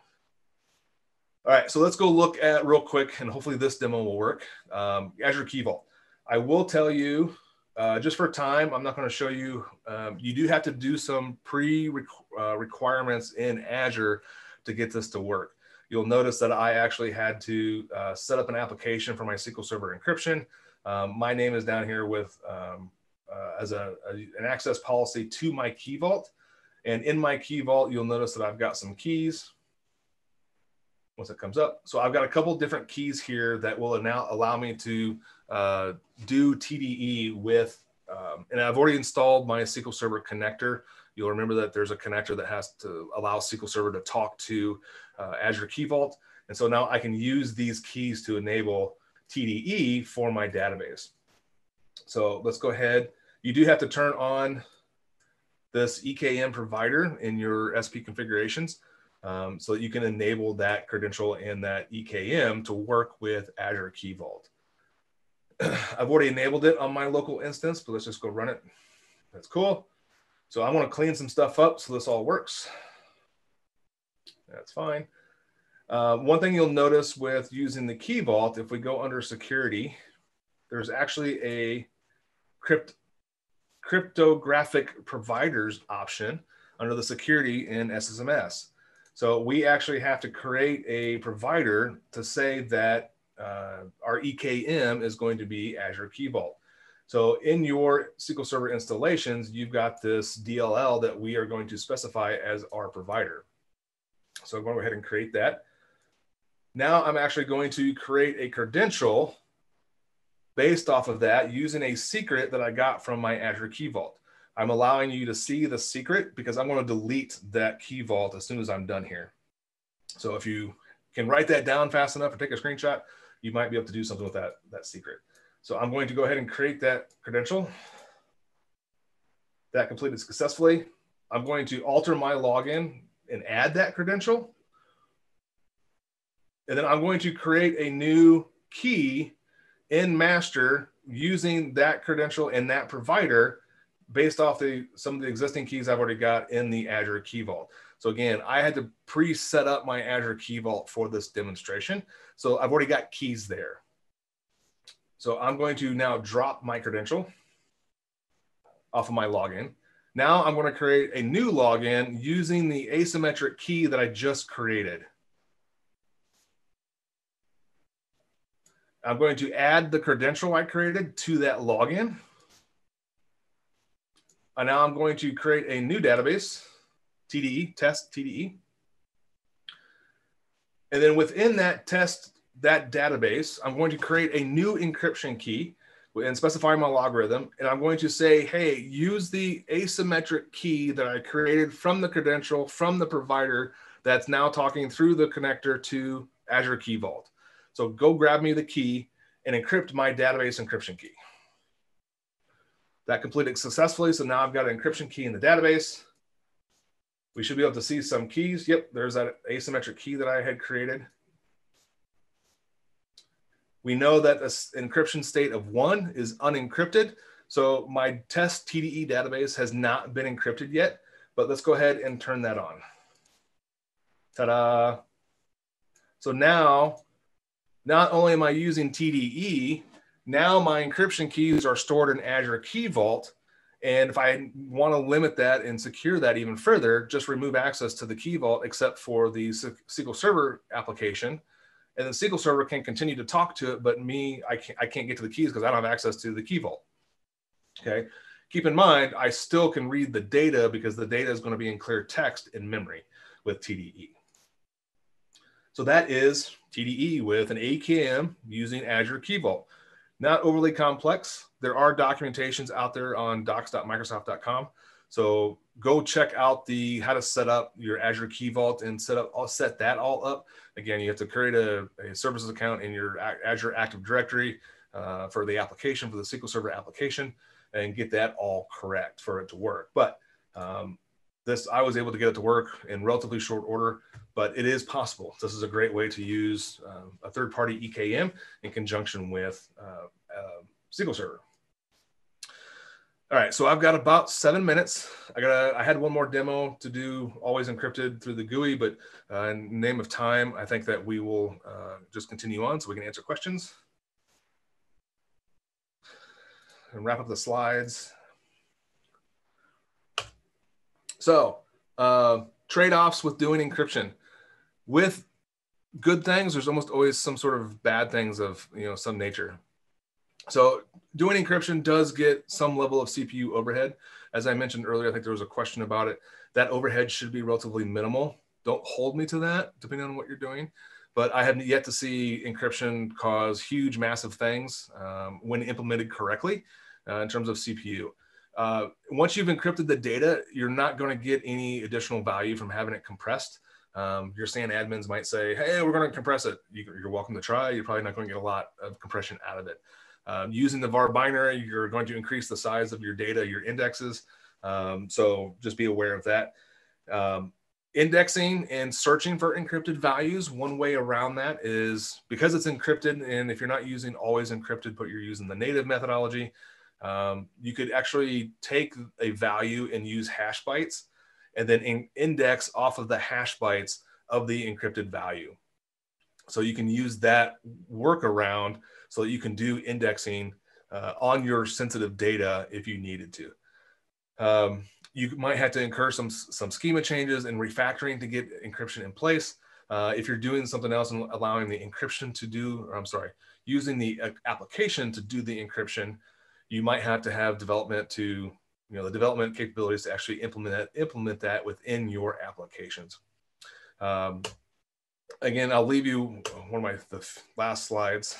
All right, so let's go look at real quick, and hopefully this demo will work. Um, Azure Key Vault. I will tell you, uh, just for time, I'm not going to show you. Um, you do have to do some pre-requirements uh, in Azure to get this to work. You'll notice that I actually had to uh, set up an application for my SQL Server encryption. Um, my name is down here with um, uh, as a, a, an access policy to my Key Vault. And in my Key Vault, you'll notice that I've got some keys once it comes up. So I've got a couple different keys here that will now allow me to uh, do TDE with, um, and I've already installed my SQL Server connector. You'll remember that there's a connector that has to allow SQL Server to talk to uh, Azure Key Vault. And so now I can use these keys to enable TDE for my database. So let's go ahead. You do have to turn on this EKM provider in your SP configurations. um, so that you can enable that credential and that EKM to work with Azure Key Vault. I've already enabled it on my local instance, but let's just go run it. That's cool. So I want to clean some stuff up so this all works. That's fine. Uh, one thing you'll notice with using the Key Vault, if we go under security, there's actually a crypt, cryptographic providers option under the security in SSMS. So we actually have to create a provider to say that uh, our EKM is going to be Azure Key Vault. So in your SQL Server installations, you've got this DLL that we are going to specify as our provider. So I'm going to go ahead and create that. Now I'm actually going to create a credential based off of that using a secret that I got from my Azure Key Vault. I'm allowing you to see the secret because I'm going to delete that Key Vault as soon as I'm done here. So if you can write that down fast enough or take a screenshot, you might be able to do something with that, that secret. So I'm going to go ahead and create that credential. That completed successfully. I'm going to alter my login and add that credential. And then I'm going to create a new key in master using that credential and that provider based off the some of the existing keys I've already got in the Azure Key Vault. So again, I had to pre-set up my Azure Key Vault for this demonstration. So I've already got keys there. So I'm going to now drop my credential off of my login. Now I'm going to create a new login using the asymmetric key that I just created. I'm going to add the credential I created to that login. And now I'm going to create a new database, TDE, test TDE. And then within that test that database, I'm going to create a new encryption key and specify my algorithm. And I'm going to say, hey, use the asymmetric key that I created from the credential from the provider that's now talking through the connector to Azure Key Vault. So go grab me the key and encrypt my database encryption key. That completed successfully. So now I've got an encryption key in the database. We should be able to see some keys. Yep, there's that asymmetric key that I had created. We know that this encryption state of one is unencrypted. So my test TDE database has not been encrypted yet, but let's go ahead and turn that on. Ta-da. So now, not only am I using TDE, now my encryption keys are stored in Azure Key Vault. And if I want to limit that and secure that even further, just remove access to the Key Vault except for the SQL Server application and the SQL server can continue to talk to it, but me, I can't, I can't get to the keys because I don't have access to the key vault. Okay. Keep in mind, I still can read the data because the data is going to be in clear text in memory with TDE. So that is TDE with an EKM using Azure Key Vault. Not overly complex. There are documentations out there on docs.microsoft.com. So go check out the how to set up your Azure Key Vault and set up I'll set that all up. Again, you have to create a, a services account in your Azure Active Directory uh, for the application for the SQL Server application and get that all correct for it to work. But um, this I was able to get it to work in relatively short order, but it is possible. This is a great way to use um, a third-party EKM in conjunction with uh, uh, SQL Server. All right, so I've got about seven minutes. I got I had one more demo to do, always encrypted through the GUI, but uh, in name of time, I think that we will uh, just continue on so we can answer questions and wrap up the slides. So uh, trade-offs with doing encryption. With good things, there's almost always some sort of bad things of you know some nature. So doing encryption does get some level of CPU overhead. As I mentioned earlier, I think there was a question about it. That overhead should be relatively minimal. Don't hold me to that, depending on what you're doing. But I have yet to see encryption cause huge, massive things um, when implemented correctly uh, in terms of CPU. Uh, once you've encrypted the data, you're not going to get any additional value from having it compressed. Um, your SAN admins might say, hey, we're going to compress it. You, are welcome to try. You're probably not going to get a lot of compression out of it. Um, using the varbinary, you're going to increase the size of your data, your indexes. Um, so just be aware of that. Um, indexing and searching for encrypted values one way around that is because it's encrypted and if you're not using always encrypted but you're using the native methodology um, you could actually take a value and use hash bytes and then in index off of the hash bytes of the encrypted value so you can use that workaround so that you can do indexing uh, on your sensitive data if you needed to um, you might have to incur some some schema changes and refactoring to get encryption in place. Uh, if you're doing something else and allowing the encryption to do, or I'm sorry, using the uh, application to do the encryption, you might have to have development to, you know, the development capabilities to actually implement that, implement that within your applications. Um, again, I'll leave you one of my the last slides.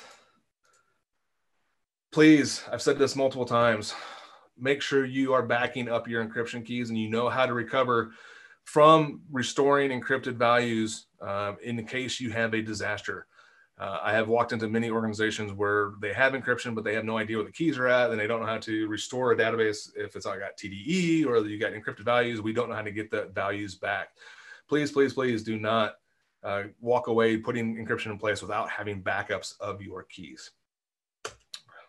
Please, I've said this multiple times make sure you are backing up your encryption keys and you know how to recover from restoring encrypted values uh, in the case you have a disaster. Uh, I have walked into many organizations where they have encryption, but they have no idea where the keys are at, and they don't know how to restore a database if it's not got TDE or you got encrypted values. We don't know how to get the values back. Please, please, please do not uh, walk away putting encryption in place without having backups of your keys.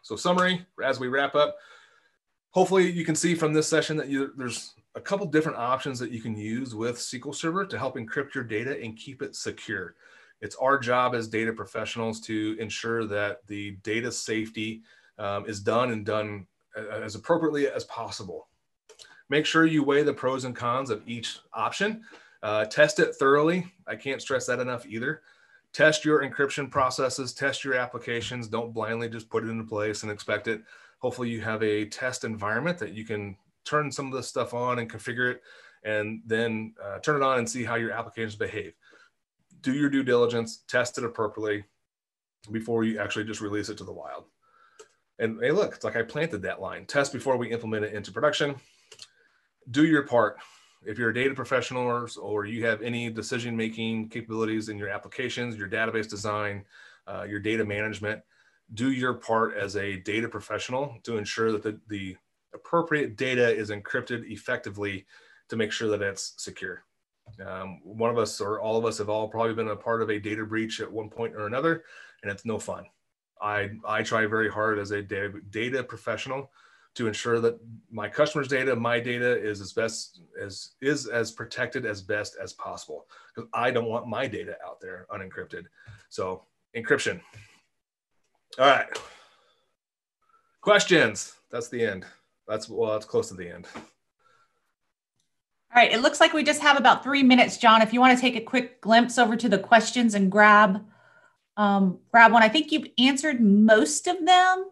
So, summary as we wrap up hopefully you can see from this session that you, there's a couple different options that you can use with SQL Server to help encrypt your data and keep it secure. It's our job as data professionals to ensure that the data safety um, is done and done as appropriately as possible. Make sure you weigh the pros and cons of each option. Uh, test it thoroughly. I can't stress that enough either. Test your encryption processes, test your applications. Don't blindly just put it into place and expect it hopefully you have a test environment that you can turn some of this stuff on and configure it and then uh, turn it on and see how your applications behave. Do your due diligence, test it appropriately before you actually just release it to the wild. And hey, look, it's like I planted that line. Test before we implement it into production. Do your part. If you're a data professional or, or you have any decision making capabilities in your applications, your database design, uh, your data management, do your part as a data professional to ensure that the, the appropriate data is encrypted effectively to make sure that it's secure. Um, one of us or all of us have all probably been a part of a data breach at one point or another, and it's no fun. I, I try very hard as a data, data professional to ensure that my customers' data, my data is as best as is as protected as best as possible because I don't want my data out there unencrypted. So encryption, all right. Questions. That's the end. That's well, that's close to the end. All right. It looks like we just have about three minutes, John. If you want to take a quick glimpse over to the questions and grab um, grab one. I think you've answered most of them.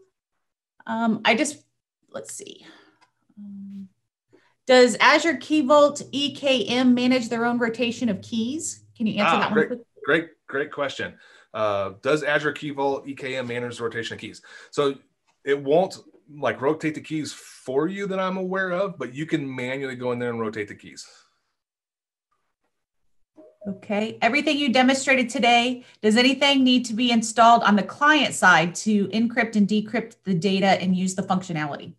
Um, I just let's see. Um, does Azure Key Vault EKM manage their own rotation of keys? Can you answer ah, that great, one? Great, great question. Uh, does Azure Key Vault EKM manage the rotation of keys? So it won't like rotate the keys for you that I'm aware of, but you can manually go in there and rotate the keys. Okay. Everything you demonstrated today, does anything need to be installed on the client side to encrypt and decrypt the data and use the functionality?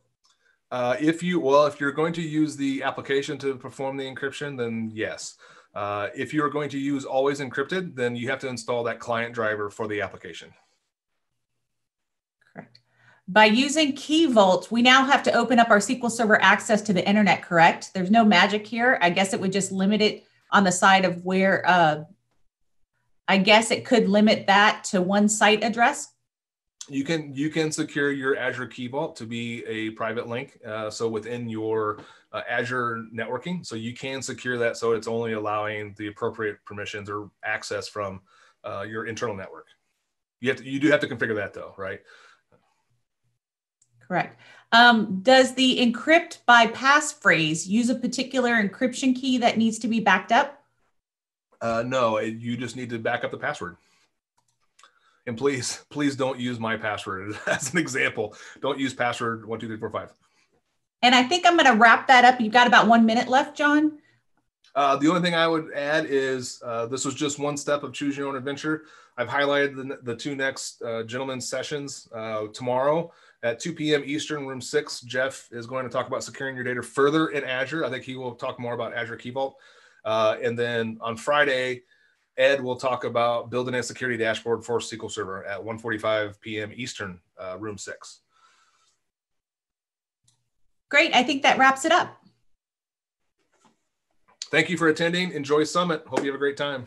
Uh, if you, well, if you're going to use the application to perform the encryption, then yes. Uh, if you're going to use always encrypted, then you have to install that client driver for the application. By using Key Vault, we now have to open up our SQL Server access to the internet, correct? There's no magic here. I guess it would just limit it on the side of where, uh, I guess it could limit that to one site address. You can you can secure your Azure Key Vault to be a private link. Uh, so within your uh, Azure networking. So you can secure that so it's only allowing the appropriate permissions or access from uh, your internal network. You have to, you do have to configure that though, right? Correct. Um, does the encrypt by passphrase use a particular encryption key that needs to be backed up? Uh, no, you just need to back up the password. And please, please don't use my password as an example. Don't use password one two three four five. And I think I'm going to wrap that up. You've got about one minute left, John. Uh, the only thing I would add is uh, this was just one step of choose your own adventure. I've highlighted the, the two next uh, gentlemen's sessions uh, tomorrow at 2 p.m. Eastern, room six. Jeff is going to talk about securing your data further in Azure. I think he will talk more about Azure Key Vault. Uh, and then on Friday, Ed will talk about building a security dashboard for SQL Server at 1:45 p.m. Eastern, uh, room six. Great. I think that wraps it up. Thank you for attending. Enjoy Summit. Hope you have a great time.